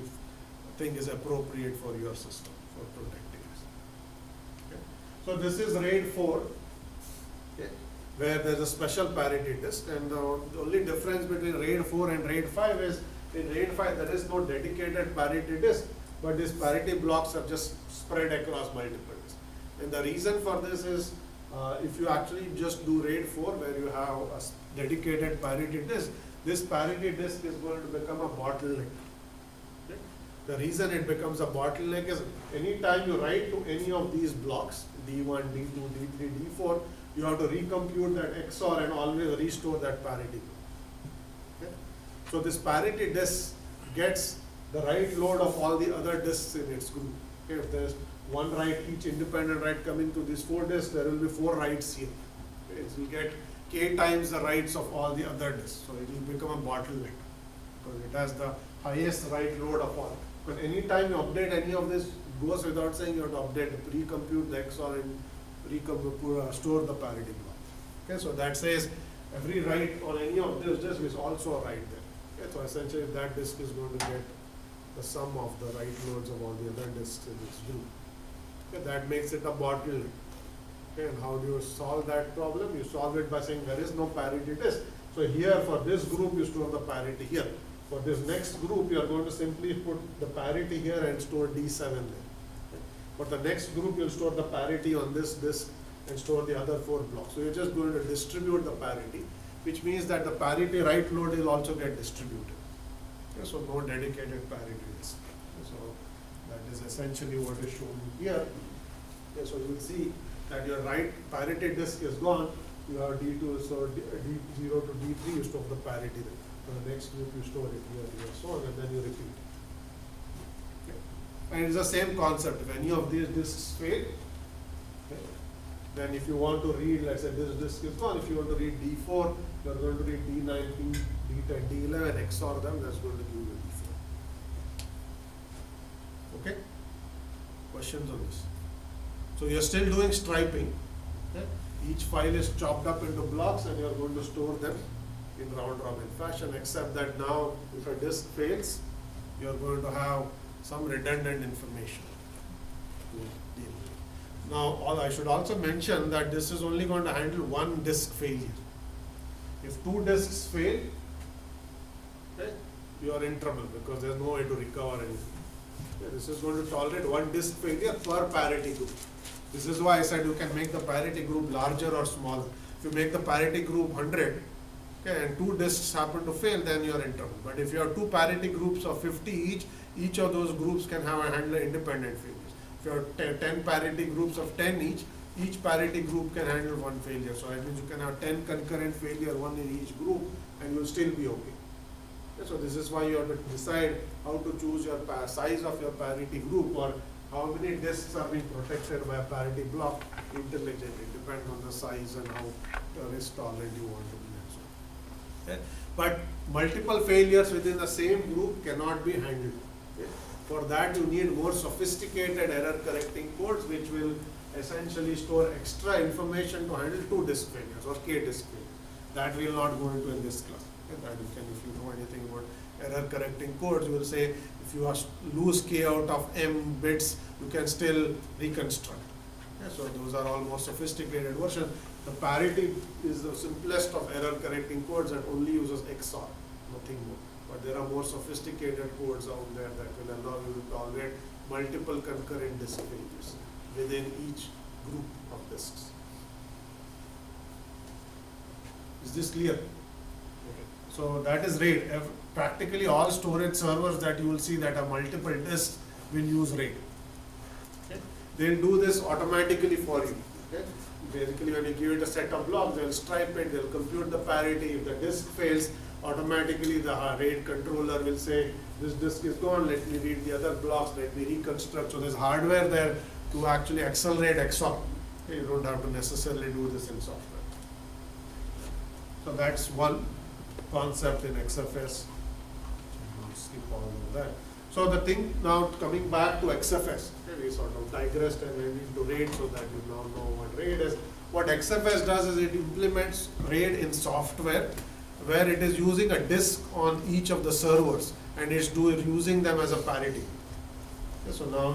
think is appropriate for your system for protecting it. Okay. So this is RAID four, okay, where there's a special parity disk, and the only difference between RAID four and RAID five is in RAID five there is no dedicated parity disk, but these parity blocks are just spread across multiple. And the reason for this is uh, if you actually just do RAID 4 where you have a dedicated parity disk, this parity disk is going to become a bottleneck. Okay? The reason it becomes a bottleneck is anytime you write to any of these blocks, D1, D2, D3, D4, you have to recompute that XOR and always restore that parity. Okay? So this parity disk gets the write load of all the other disks in its group. Okay, if there's one write, each independent write coming to these four disks, there will be four writes here. Okay, It get k times the writes of all the other disks, so it will become a bottleneck. Because it has the highest write load of all. Because anytime you update any of this, goes without saying you have to update, recompute the XOR and uh, store the parity block. Okay, so that says every write on any of this disk is also a write there. Okay, so essentially that disk is going to get the sum of the write loads of all the other disks in this group. Okay, that makes it a bottleneck. Okay, and how do you solve that problem? You solve it by saying there is no parity disk. So here for this group you store the parity here. For this next group you are going to simply put the parity here and store D7 there. Okay. For the next group you'll store the parity on this disk and store the other four blocks. So you're just going to distribute the parity, which means that the parity write load will also get distributed. Okay, so no dedicated parity disk. Okay, So that is essentially what is shown here. So you will see that your right parity disk is gone, you have D two, so D, D zero to D three, you store the parity there. For the next group, you store it here, here, so on, and then you repeat. Okay. And it's the same concept, if any of these disks fail, okay, then if you want to read, let's say this disk is gone, if you want to read D four, you're going to read D nine, D, D ten, D eleven, XOR them, that's going to give you D four. Okay? Questions on this? So you're still doing striping. okay? Each file is chopped up into blocks and you're going to store them in round robin fashion, except that now if a disk fails, you're going to have some redundant information. Now, I should also mention that this is only going to handle one disk failure. If two disks fail, okay, you are in trouble because there's no way to recover anything. This is going to tolerate one disk failure per parity group. This is why I said you can make the parity group larger or smaller. If you make the parity group hundred, okay, and two disks happen to fail, then you are in trouble. But if you have two parity groups of fifty each, each of those groups can have a handle independent failures. If you have ten, 10 parity groups of ten each, each parity group can handle one failure. So that means you can have ten concurrent failure, one in each group, and you'll still be okay. So this is why you have to decide how to choose your size of your parity group or how many disks are being protected by a parity block intelligently, depends on the size and how risk tolerant you want to be. Okay? But multiple failures within the same group cannot be handled. Okay? For that, you need more sophisticated error correcting codes which will essentially store extra information to handle two disk failures or k disk failures. That we will not go into in this class. Can, if you know anything about error correcting codes, you will say if you lose k out of m bits, you can still reconstruct. Yeah, so those are all more sophisticated versions. The parity is the simplest of error correcting codes that only uses XOR, nothing more. But there are more sophisticated codes out there that will allow you to tolerate multiple concurrent disk failures within each group of disks. Is this clear? So that is RAID. Practically all storage servers that you will see that have multiple disks will use RAID. They'll do this automatically for you. Okay? Basically, when you give it a set of blocks, they'll stripe it, they'll compute the parity. If the disk fails, automatically the uh, RAID controller will say, this disk is gone, let me read the other blocks, let me reconstruct. So there's hardware there to actually accelerate XOR. Okay, You don't have to necessarily do this in software. So that's one concept in XFS. We'll Skip all of that. So the thing now coming back to XFS, we sort of digressed and went into RAID so that you now know what RAID is. What XFS does is it implements RAID in software where it is using a disk on each of the servers and it's do, using them as a parity. Okay, so now,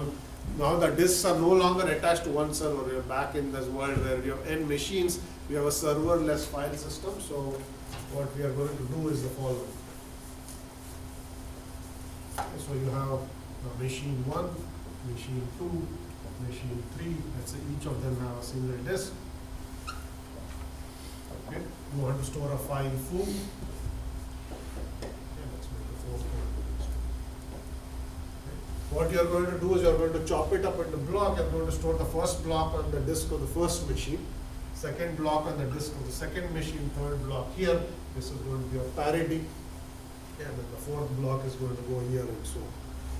now the disks are no longer attached to one server. We are back in this world where we have n machines. We have a serverless file system. So what we are going to do is the following. So you have machine one, machine two, machine three. Let's say each of them have a single disk. Okay, you want to store a file foo. What you are going to do is you are going to chop it up into block. You are going to store the first block on the disk of the first machine, second block on the disk of the second machine, third block here. This is going to be a parity. And then the fourth block is going to go here and so on.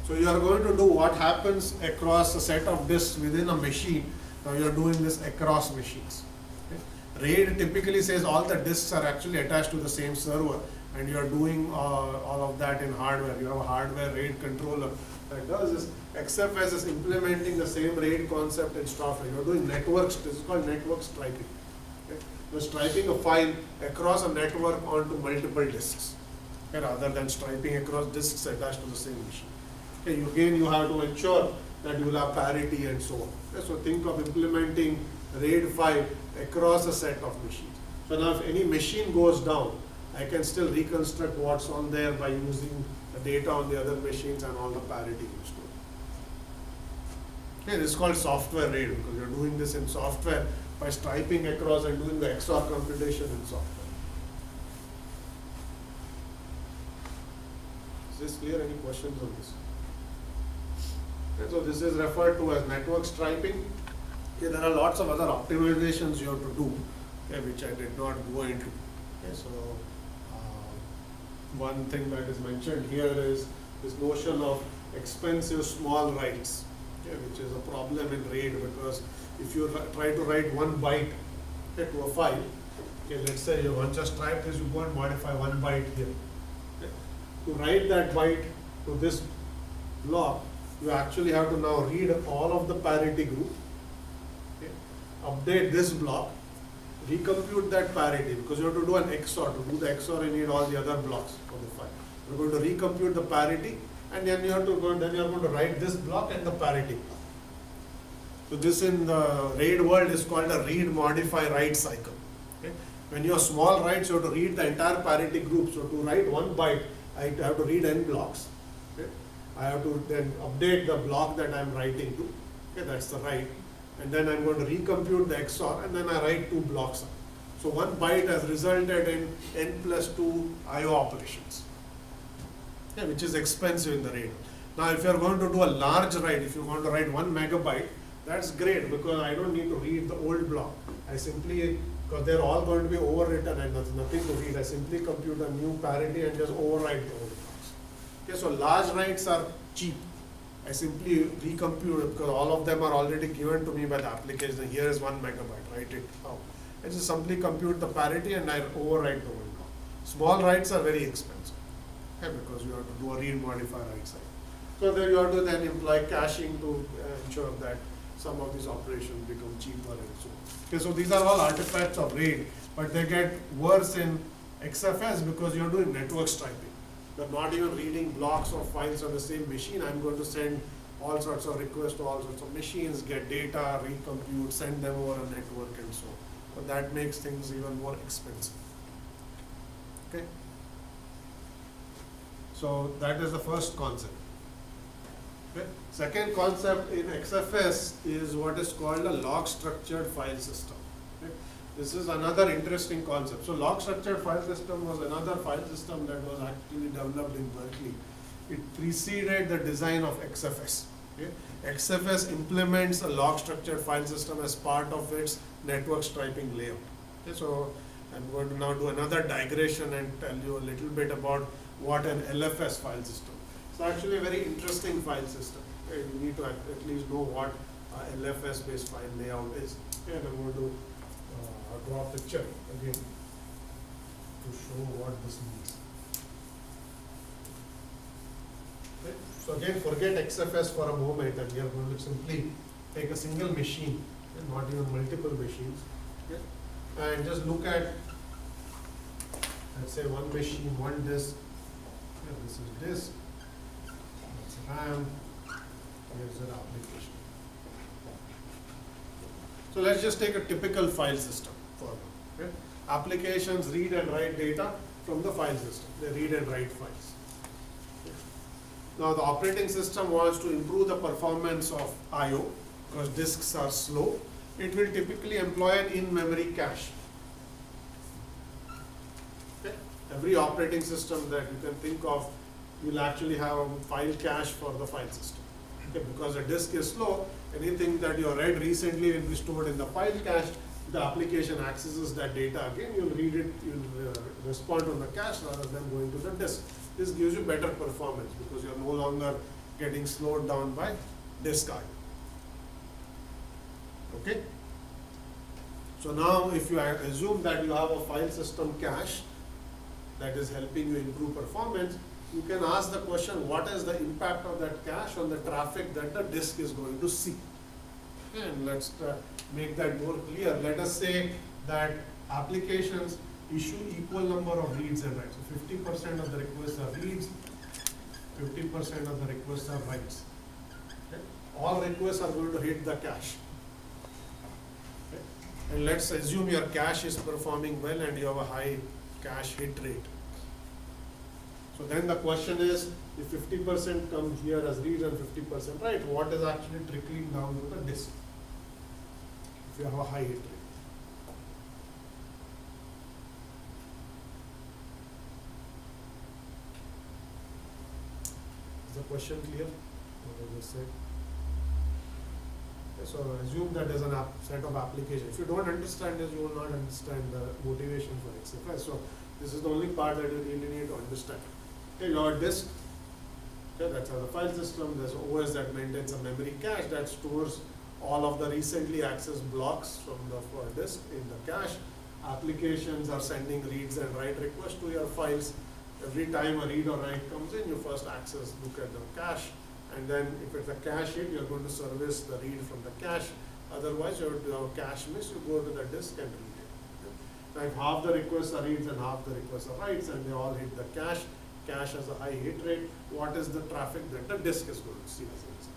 So you are going to do what happens across a set of disks within a machine. Now you are doing this across machines. Okay. RAID typically says all the disks are actually attached to the same server and you are doing uh, all of that in hardware. You have a hardware RAID controller that does is XFS is implementing the same RAID concept in software. You are doing networks, this is called network striping. Okay. You are striping a file across a network onto multiple disks okay, rather than striping across disks attached to the same machine. Okay, again, you have to ensure that you will have parity and so on. Okay, so think of implementing RAID 5 across a set of machines. So now if any machine goes down, I can still reconstruct what's on there by using data on the other machines and all the parity restored. Okay, this is called software RAID because you're doing this in software by striping across and doing the XOR computation in software. Is this clear? Any questions on this? Okay, so this is referred to as network striping. Okay, there are lots of other optimizations you have to do, okay, which I did not go into. So one thing that is mentioned here is this notion of expensive small writes, okay, which is a problem in RAID because if you try to write one byte okay, to a file, okay, let's say you want just type this, you go and modify one byte here. Okay. To write that byte to this block, you actually have to now read all of the parity group, okay, update this block, recompute that parity, because you have to do an XOR. To do the XOR, you need all the other blocks. You're going to recompute the parity, and then you have to go, then you're going to write this block and the parity. So this in the RAID world is called a read, modify, write cycle. Okay? When you have small writes, you have to read the entire parity group. So to write one byte, I have to read n blocks. Okay? I have to then update the block that I'm writing to. Okay, that's the write. And then I'm going to recompute the XOR and then I write two blocks. So one byte has resulted in n plus two IO operations. Okay, which is expensive in the RAID. Now if you're going to do a large write, if you're going to write one megabyte, that's great because I don't need to read the old block. I simply, because they're all going to be overwritten and there's nothing to read, I simply compute a new parity and just overwrite the old blocks. Okay, so large writes are cheap. I simply recompute because all of them are already given to me by the application. Here is one megabyte, write it out. I just simply compute the parity and I overwrite the old block. Small writes are very expensive, okay, because you have to do a read modify write side. So then you have to then employ caching to uh, ensure that some of these operations become cheaper and so on. Okay, so these are all artifacts of RAID, but they get worse in XFS because you're doing network striping. You're not even reading blocks of files on the same machine. I'm going to send all sorts of requests to all sorts of machines, get data, recompute, send them over a network and so on. So that makes things even more expensive. Okay? So that is the first concept. Okay? Second concept in XFS is what is called a log structured file system. Okay? This is another interesting concept. So log structured file system was another file system that was actually developed in Berkeley. It preceded the design of XFS. Okay? XFS implements a log structured file system as part of its network striping layout. Okay? So I'm going to now do another digression and tell you a little bit about what an LFS file system. It's actually a very interesting file system. You need to at least know what uh, LFS based file layout is. And I'm going to uh, draw a picture again to show what this means. Okay, So again, forget XFS for a moment and we are going to simply take a single machine, okay, not even multiple machines. okay, And just look at, let's say one machine, one disk, this is disk, that's RAM, here's an application. So let's just take a typical file system for. Okay? Applications read and write data from the file system. They read and write files. Now the operating system wants to improve the performance of I/O because disks are slow. It will typically employ an in-memory cache. Okay? Every operating system that you can think of will actually have a file cache for the file system. Okay, because the disk is slow, anything that you read recently will be stored in the file cache. The application accesses that data again, you'll read it, you'll uh, respond on the cache rather than going to the disk. This gives you better performance because you're no longer getting slowed down by disk I/O. Okay? So now if you assume that you have a file system cache that is helping you improve performance, you can ask the question, what is the impact of that cache on the traffic that the disk is going to see? And let's uh, make that more clear. Let us say that applications issue equal number of reads and writes. So fifty percent of the requests are reads, fifty percent of the requests are writes. Okay? All requests are going to hit the cache. Okay? And let's assume your cache is performing well and you have a high cache hit rate. So then the question is, if fifty percent come here as read and fifty percent write, what is actually trickling down to the disk? If you have a high hit rate. Is the question clear? What I just said? So assume that there's an set of applications. If you don't understand this, you will not understand the motivation for XFS. So this is the only part that you really need to understand. Okay, your disk, okay, that's how the file system, there's OS that maintains a memory cache that stores all of the recently accessed blocks from the disk in the cache. Applications are sending reads and write requests to your files. Every time a read or write comes in, you first access, look at the cache, and then if it's a cache hit, you're going to service the read from the cache. Otherwise, you have to have a cache miss, you go to the disk and read it. Now, if half the requests are reads and half the requests are writes, and they all hit the cache, cache has a high hit rate, what is the traffic that the disk is going to see as a result?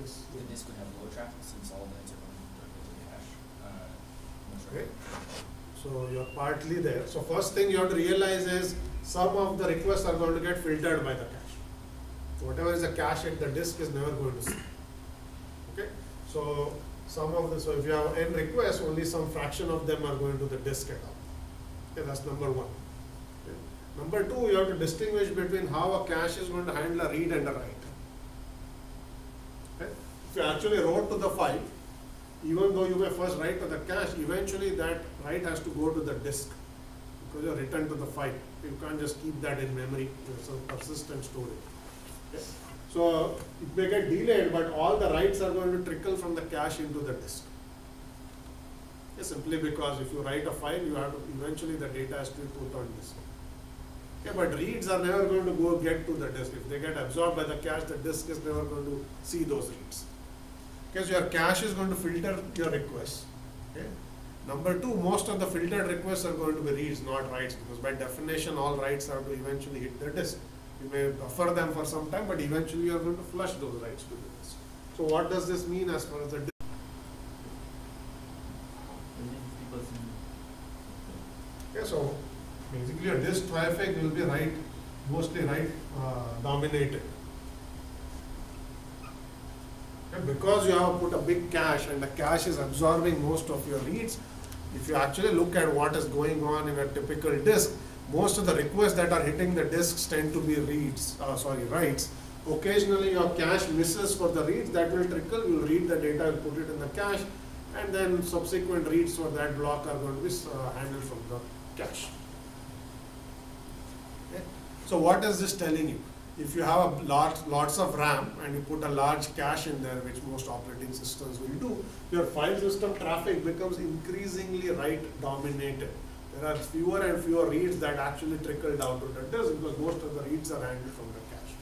This, The disk would have low traffic since all the hits are going directly to the cache. Uh. Okay. So you're partly there. So first thing you have to realize is some of the requests are going to get filtered by the cache. Whatever is the cache hit, the disk is never going to see. Okay? So some of the, so if you have n requests, only some fraction of them are going to the disk at all. Okay, that's number one. Okay. Number two, you have to distinguish between how a cache is going to handle a read and a write. Okay? If you actually wrote to the file, even though you may first write to the cache, eventually that write has to go to the disk because you're to the file. You can't just keep that in memory, there's some persistent storage. Okay? So it may get delayed, but all the writes are going to trickle from the cache into the disk. Okay, simply because if you write a file, you have to, eventually the data has to be put on disk. Okay, but reads are never going to go get to the disk. If they get absorbed by the cache, the disk is never going to see those reads. Okay, so your cache is going to filter your requests. Okay. Number two, most of the filtered requests are going to be reads, not writes, because by definition, all writes have to eventually hit the disk. You may buffer them for some time, but eventually you are going to flush those writes to the disk. So what does this mean as far as the disk? Okay, so basically your disk traffic will be write, mostly write uh, dominated. Because you have put a big cache and the cache is absorbing most of your reads, if you actually look at what is going on in a typical disk, most of the requests that are hitting the disks tend to be reads, uh, sorry, writes. Occasionally your cache misses for the reads, that will trickle, you'll read the data, you'll put it in the cache, and then subsequent reads for that block are going to be uh, handled from the cache. Okay. So what is this telling you? If you have a lot, lots of RAM and you put a large cache in there, which most operating systems will do, your file system traffic becomes increasingly write dominated. There are fewer and fewer reads that actually trickle down to the disk because most of the reads are handled from the cache.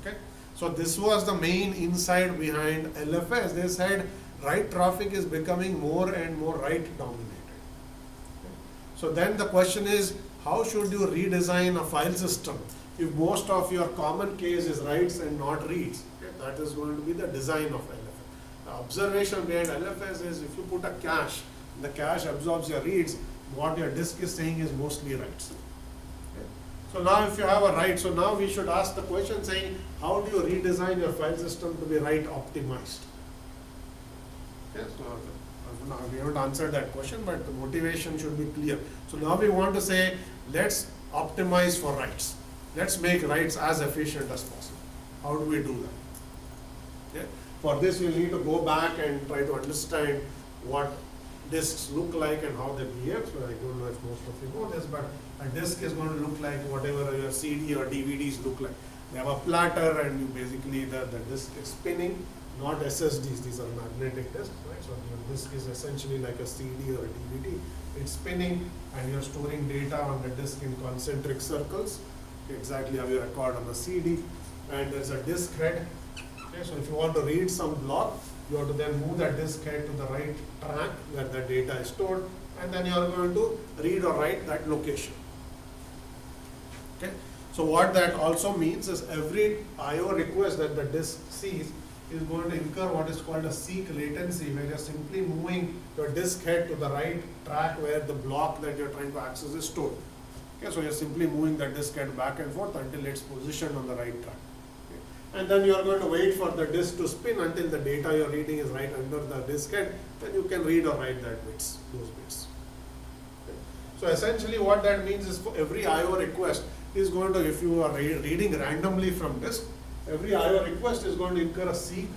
Okay, so this was the main insight behind LFS. They said write traffic is becoming more and more write dominated. Okay. So then the question is, how should you redesign a file system if most of your common case is writes and not reads? Okay, That is going to be the design of LFS. The observation behind LFS is if you put a cache, the cache absorbs your reads, what your disk is saying is mostly writes. Okay. So now if you have a write, so now we should ask the question saying, how do you redesign your file system to be write optimized? Okay, so uh, we haven't answered that question, but the motivation should be clear. So now we want to say, let's optimize for writes. Let's make writes as efficient as possible. How do we do that? For this, we need to go back and try to understand what disks look like and how they behave. So I don't know if most of you know this, but a disk is going to look like whatever your CD or DVDs look like. They have a platter and you basically, the, the disk is spinning, not SSDs, these are magnetic disks, right? So your disk is essentially like a CD or a DVD. It's spinning and you're storing data on the disk in concentric circles, exactly how you record on a CD. And there's a disk head. Okay, so if you want to read some block, you have to then move that disk head to the right track where the data is stored, and then you are going to read or write that location. Okay, so what that also means is every I/O request that the disk sees is going to incur what is called a seek latency, where you're simply moving your disk head to the right track where the block that you're trying to access is stored. Okay, so you're simply moving the disk head back and forth until it's positioned on the right track. Okay. And then you are going to wait for the disk to spin until the data you're reading is right under the disk head, then you can read or write that bits, those bits. So essentially what that means is for every I/O request is going to, if you are re reading randomly from disk, every I/O request is going to incur a seek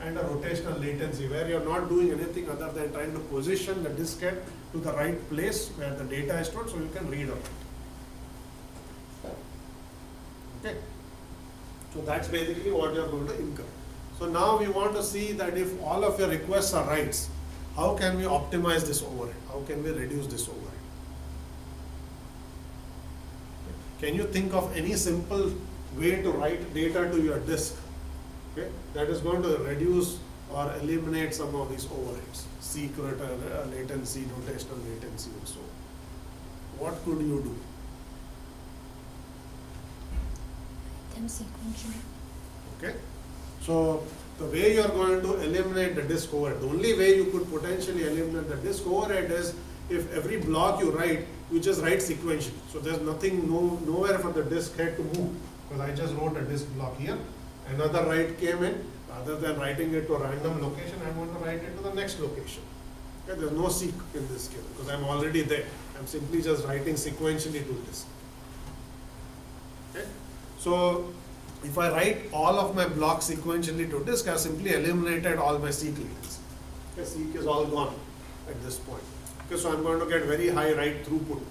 and a rotational latency where you're not doing anything other than trying to position the disk head to the right place where the data is stored so you can read or write. Okay. So that's basically what you're going to incur. So now we want to see that if all of your requests are writes, how can we optimize this overhead? How can we reduce this overhead? Can you think of any simple way to write data to your disk okay, that is going to reduce or eliminate some of these overheads, secret uh, latency, rotational latency and so on. What could you do? them sequentially. Okay, so the way you are going to eliminate the disk overhead, the only way you could potentially eliminate the disk overhead is if every block you write, you just write sequentially. So there's nothing, no, nowhere for the disk head to move, because I just wrote a disk block here. Another write came in, rather than writing it to a random location, I'm going to write it to the next location. Okay, there's no seek in this case, because I'm already there. I'm simply just writing sequentially to disk. Okay, so if I write all of my blocks sequentially to disk, I've simply eliminated all my seek latency. Okay, seek is all gone at this point. Okay, so I'm going to get very high write throughput.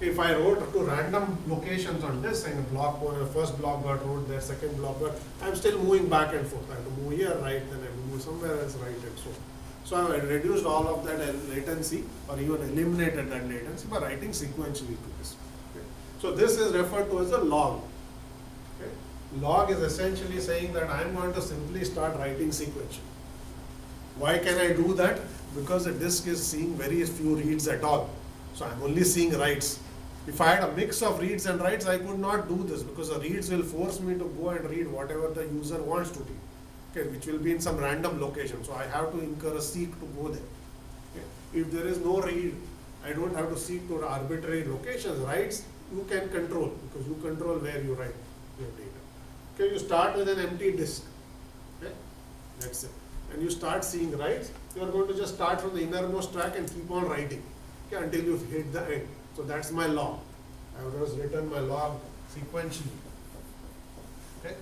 If I wrote to random locations on this, saying a block the uh, first block got wrote there, second block got, I'm still moving back and forth. I have to move here, right, then I have to move somewhere else, right, and so. on. So I reduced all of that latency, or even eliminated that latency by writing sequentially to this. Okay. So this is referred to as a log. Okay. Log is essentially saying that I'm going to simply start writing sequentially. Why can I do that? Because the disk is seeing very few reads at all. So I'm only seeing writes. If I had a mix of reads and writes, I could not do this because the reads will force me to go and read whatever the user wants to read, okay, which will be in some random location. So I have to incur a seek to go there. Okay. If there is no read, I don't have to seek to arbitrary locations. Writes you can control because you control where you write your data. Okay, you start with an empty disk. Okay, that's it. And you start seeing writes, you are going to just start from the innermost track and keep on writing okay, until you hit the end. So that's my log. I have just written my log sequentially. Okay.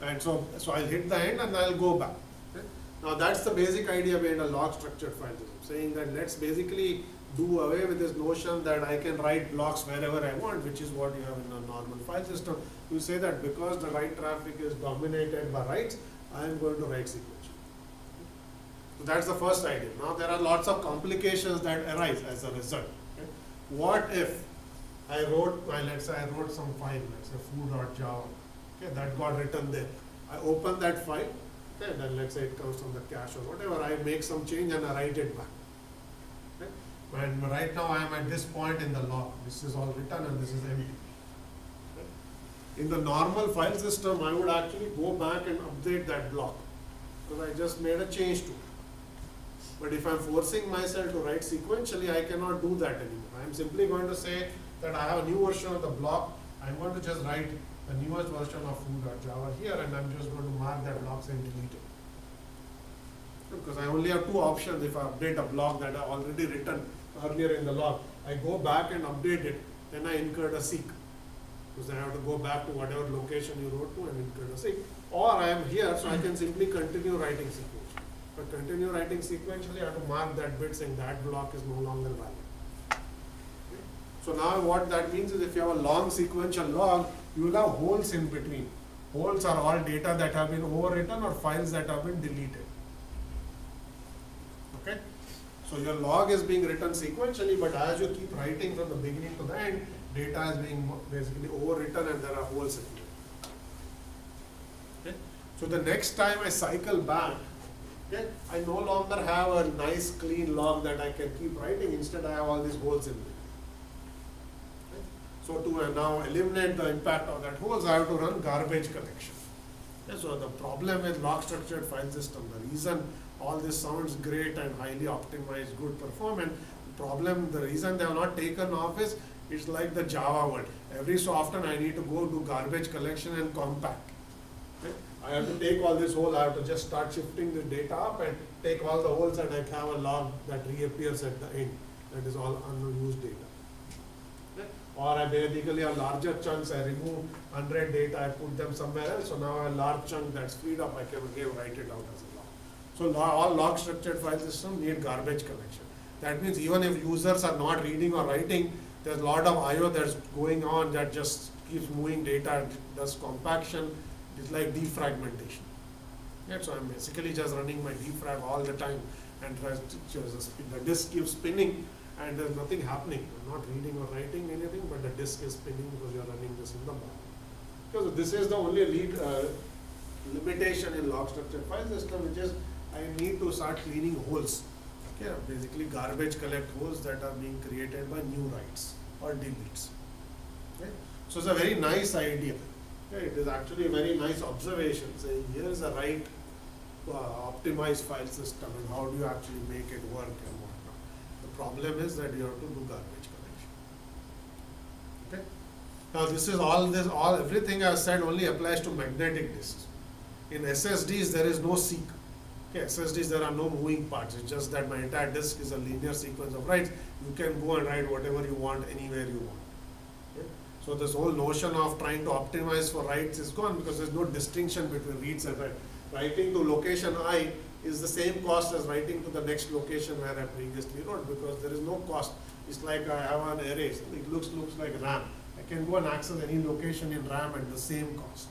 And so, so I'll hit the end and I'll go back. Okay. Now that's the basic idea behind a log structured file system, saying that let's basically do away with this notion that I can write blocks wherever I want, which is what you have in a normal file system. You say that because the write traffic is dominated by writes, I am going to write sequentially. So that's the first idea. Now there are lots of complications that arise as a result. Okay. What if I wrote, well, let's say I wrote some file, let's say foo.java, okay, that got written there. I open that file, okay, then let's say it comes from the cache or whatever, I make some change and I write it back. Okay. And right now I am at this point in the log. This is all written and this is empty. In the normal file system, I would actually go back and update that block because I just made a change to it. But if I'm forcing myself to write sequentially, I cannot do that anymore. I'm simply going to say that I have a new version of the block. I'm going to just write the newest version of foo.java here and I'm just going to mark that block saying deleted. Because I only have two options if I update a block that I already written earlier in the log. I go back and update it, then I incurred a seek. Because I have to go back to whatever location you wrote to and incur a seek. Or I am here, so I can simply continue writing sequentially. But continue writing sequentially, I have to mark that bit saying that block is no longer valid. Okay. So now what that means is if you have a long sequential log, you will have holes in between. Holes are all data that have been overwritten or files that have been deleted. Okay? So your log is being written sequentially, but as you keep writing from the beginning to the end, data is being basically overwritten and there are holes in it. Okay? So the next time I cycle back, I no longer have a nice clean log that I can keep writing, instead I have all these holes in it. So to uh, now eliminate the impact of that holes, I have to run garbage collection. So the problem with log structured file system, the reason all this sounds great and highly optimized, good performance, the problem, the reason they have not taken off is it's like the Java world. Every so often I need to go do garbage collection and compact. I have to take all this whole, I have to just start shifting the data up and take all the holes and I have a log that reappears at the end. That is all unused data. Okay? Or I basically have larger chunks, I remove unread data, I put them somewhere else. So now I have a large chunk that's freed up, I can again write it out as a log. So all log structured file system need garbage collection. That means even if users are not reading or writing, there's a lot of I/O that's going on that just keeps moving data, and does compaction. It's like defragmentation. Yeah, so I'm basically just running my defrag all the time, and the disk keeps spinning, and there's nothing happening. I'm not reading or writing anything, but the disk is spinning because you're running this in the background. Because this is the only lead uh, limitation in log structured file system, which is I need to start cleaning holes yeah, basically garbage collect holes that are being created by new writes or deletes. Okay? So it's a very nice idea. It is actually a very nice observation saying here is a write uh, optimized file system and how do you actually make it work and whatnot. The problem is that you have to do garbage collection. Okay? Now this is all this all everything I said only applies to magnetic disks. In SSDs there is no seek. Okay, SSDs, there are no moving parts. It's just that my entire disk is a linear sequence of writes. You can go and write whatever you want anywhere you want. So this whole notion of trying to optimize for writes is gone because there's no distinction between reads and writes. Writing to location i is the same cost as writing to the next location where I previously wrote, because there is no cost. It's like I have an array, it looks, looks like RAM. I can go and access any location in RAM at the same cost.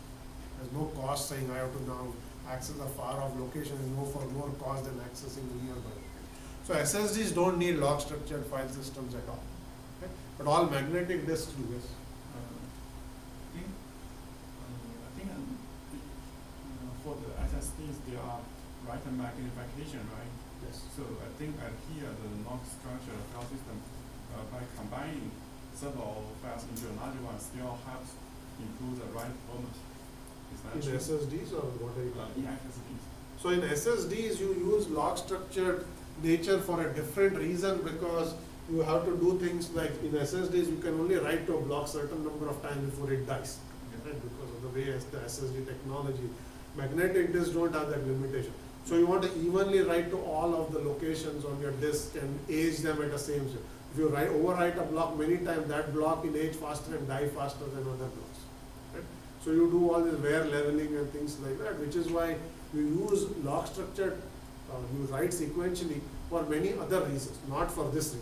There's no cost saying I have to now access a far off location is no for more cost than accessing the nearby. So SSDs don't need log structured file systems at all. okay? But all magnetic disks do this. Uh, I think, uh, I think um, the- uh, for the They are write magnification, right? Yes. So I think uh, here, the log structure file system, uh, by combining several files into a larger one, still helps improve the write format. Is that In true? SSDs or what are you Uh, talking? in SSDs. So in SSDs, you use log structured nature for a different reason because you have to do things like in SSDs, you can only write to a block certain number of times before it dies. Right, because of the way the SSD technology, magnetic disks don't have that limitation. So you want to evenly write to all of the locations on your disk and age them at the same time. If you write, overwrite a block many times, that block will age faster and die faster than other blocks. Right? So you do all this wear leveling and things like that, which is why you use log structured, uh, you write sequentially for many other reasons, not for this reason.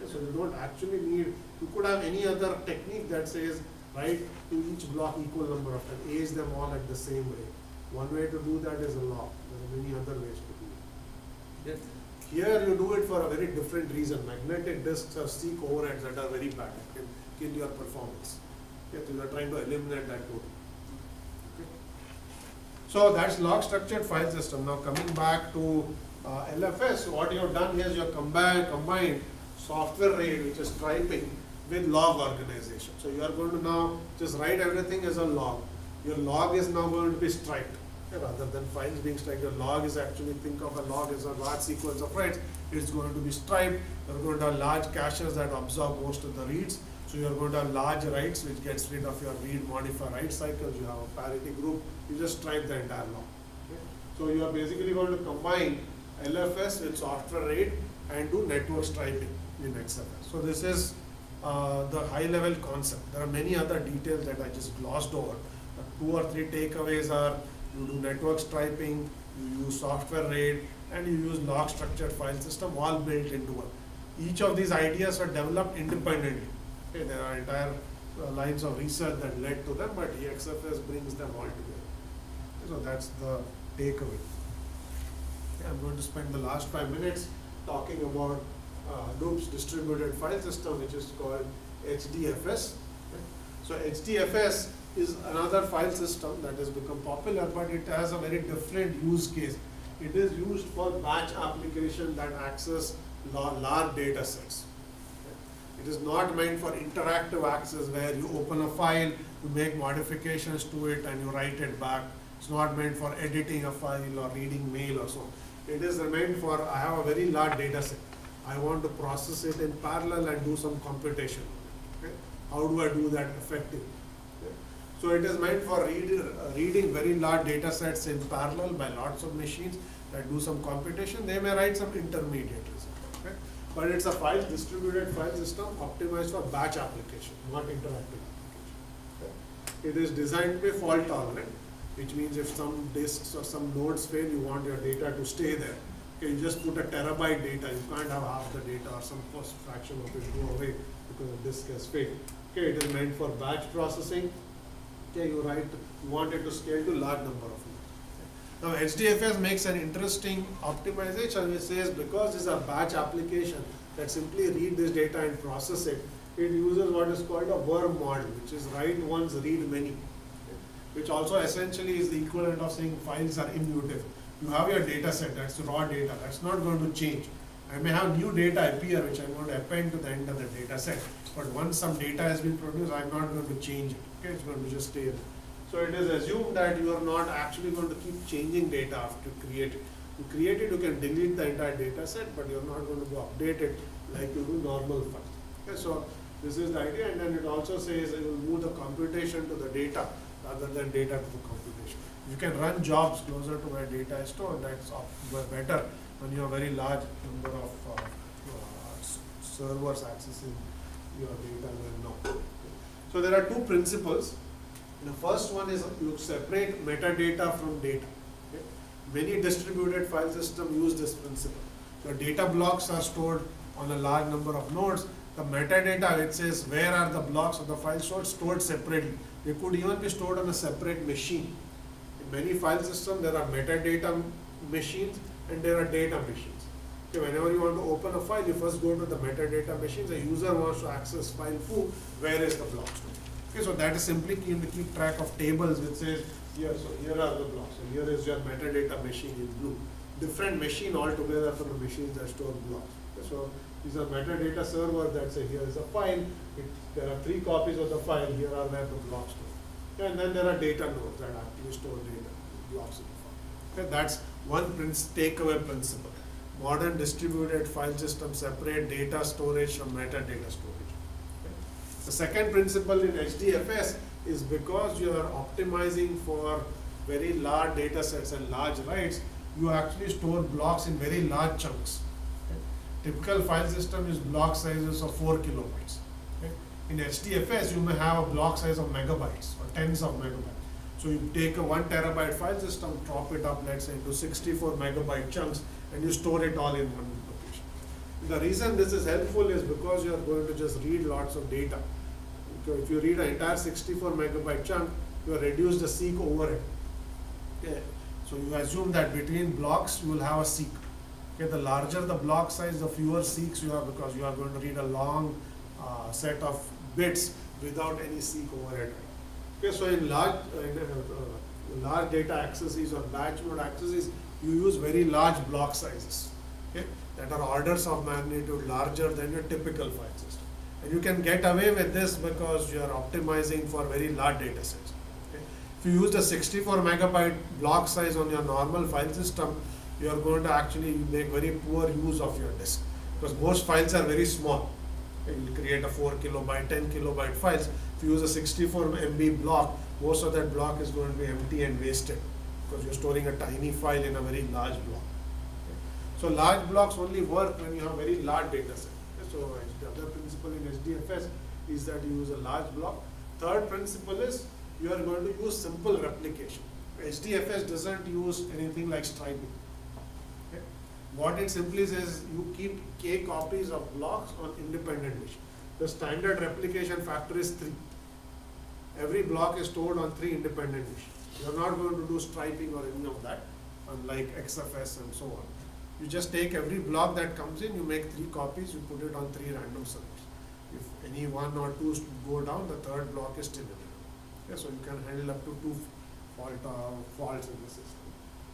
Okay, So you don't actually need, you could have any other technique that says write to each block equal number of times, age them all at the same rate. One way to do that is a log, there are many other ways to do it. Yes. Here you do it for a very different reason, magnetic disks have seek overheads that are very bad, it can kill your performance. Okay, so you are trying to eliminate that totally. Okay. So that's log structured file system. Now coming back to uh, LFS, what you have done here is you have combined, combined software RAID, which is striping, with log organization. So you are going to now just write everything as a log. Your log is now going to be striped. okay, Rather than files being striped, your log is actually, think of a log as a large sequence of writes. It's going to be striped. You're going to have large caches that absorb most of the reads. So you're going to have large writes, which gets rid of your read, modify, write cycles. You have a parity group. You just stripe the entire log. Okay? So you are basically going to combine LFS with software RAID and do network striping in XFS. So this is uh, the high level concept. There are many other details that I just glossed over. Two or three takeaways are you do network striping, you use software RAID, and you use log structured file system all built into one. Each of these ideas were developed independently. Okay, there are entire uh, lines of research that led to them, but XFS brings them all together. So that's the takeaway. Okay, I'm going to spend the last five minutes talking about uh, distributed file system, which is called HDFS. Okay. So HDFS is another file system that has become popular, but it has a very different use case. It is used for batch application that access large data sets. It is not meant for interactive access where you open a file, you make modifications to it and you write it back. It's not meant for editing a file or reading mail or so. It is meant for, I have a very large data set. I want to process it in parallel and do some computation. Okay? How do I do that effectively? So it is meant for read, reading very large data sets in parallel by lots of machines that do some computation. They may write some intermediate result. Okay? But it's a file distributed file system optimized for batch application, not interactive application. It is designed to be fault tolerant, which means if some disks or some nodes fail, you want your data to stay there. Okay, you just put a terabyte data, you can't have half the data or some first fraction of it go away because the disk has failed. Okay, it is meant for batch processing. Okay, you write, wanted to scale to large number of nodes. Now HDFS makes an interesting optimization which says because it's a batch application that simply read this data and process it, it uses what is called a worm model, which is write once, read many. Which also essentially is the equivalent of saying files are immutable. You have your data set, that's raw data, that's not going to change. I may have new data appear which I'm going to append to the end of the data set. But once some data has been produced, I'm not going to change it. Okay, it's going to just stay there. So it is assumed that you are not actually going to keep changing data after you create it. You create it, you can delete the entire data set, but you're not going to go update it like you do normal files. Okay, so this is the idea, and then it also says it will move the computation to the data rather than data to the computation. You can run jobs closer to where data is stored, that's better when you have very large number of uh, uh, servers accessing your data than now. So there are two principles. The first one is you separate metadata from data. okay? Many distributed file systems use this principle. The data blocks are stored on a large number of nodes. The metadata, which says where are the blocks of the file stored, stored separately. They could even be stored on a separate machine. In many file systems, there are metadata machines and there are data machines. Okay, whenever you want to open a file, you first go to the metadata machine. The user wants to access file foo, where is the block? Okay, so that is simply keep, to keep track of tables which says here, so here are the blocks. and here is your metadata machine in blue. Different machine altogether for the machines that store blocks. Okay, so these are metadata servers that say here is a file. It, there are three copies of the file. Here are where the blocks store. And then there are data nodes that actually store data blocks in the file. Okay, that's one takeaway principle. Modern distributed file system separate data storage from metadata storage. The second principle in HDFS is because you are optimizing for very large data sets and large writes, you actually store blocks in very large chunks. Typical file system is block sizes of 4 kilobytes. In HDFS, you may have a block size of megabytes or tens of megabytes. So you take a one terabyte file system, chop it up, let's say, into 64 megabyte chunks, and you store it all in one location. The reason this is helpful is because you are going to just read lots of data. Okay, if you read an entire 64 megabyte chunk, you have reduced the seek overhead. Okay. So you assume that between blocks you will have a seek. Okay, the larger the block size, the fewer seeks you have because you are going to read a long uh, set of bits without any seek overhead. Okay, so in large, uh, uh, uh, large data accesses or batch mode accesses, you use very large block sizes. Okay, that are orders of magnitude larger than your typical file system. And you can get away with this because you are optimizing for very large data sets. Okay? If you use the 64 megabyte block size on your normal file system, you are going to actually make very poor use of your disk because most files are very small. Okay? You create a 4 kilobyte, 10 kilobyte files. If you use a 64 MB block, most of that block is going to be empty and wasted because you're storing a tiny file in a very large block. So large blocks only work when you have very large data set. So the other principle in HDFS is that you use a large block. Third principle is you are going to use simple replication. HDFS doesn't use anything like striping. What it simply says, you keep k copies of blocks on independent machine. The standard replication factor is three. Every block is stored on three independent machines. You are not going to do striping or any of that, unlike XFS and so on. You just take every block that comes in, you make three copies, you put it on three random servers. If any one or two go down, the third block is still available. Okay, so you can handle up to two fault, uh, faults in the system.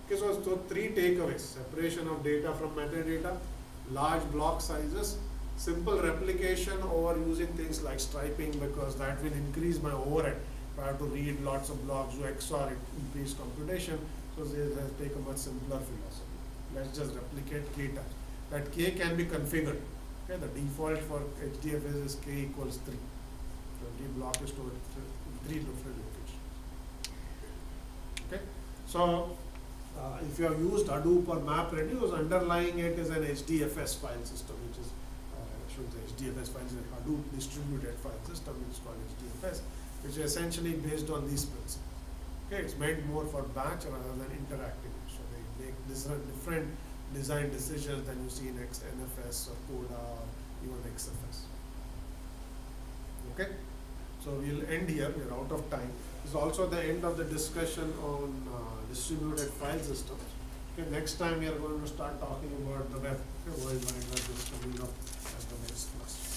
Okay, so, so three takeaways, separation of data from metadata, large block sizes, simple replication over using things like striping because that will increase my overhead. Have to read lots of blocks, do XOR, it increase computation, so they have take a much simpler philosophy. Let's just replicate k times. That k can be configured. Okay, the default for HDFS is k equals 3. So every block is stored in three different locations. Okay, so uh, if you have used Hadoop or MapReduce, underlying it is an HDFS file system, which is, uh, should HDFS file system, Hadoop distributed file system, which is called HDFS, which is essentially based on these principles. Okay, it's made more for batch rather than interactive. So they make different, design decisions than you see in NFS or Coda or even XFS. Okay, so we'll end here. We're out of time. This is also the end of the discussion on uh, distributed file systems. Okay, next time we are going to start talking about the web, okay, Web as the next class.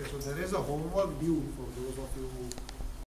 Okay, so there is a homework due for those of you who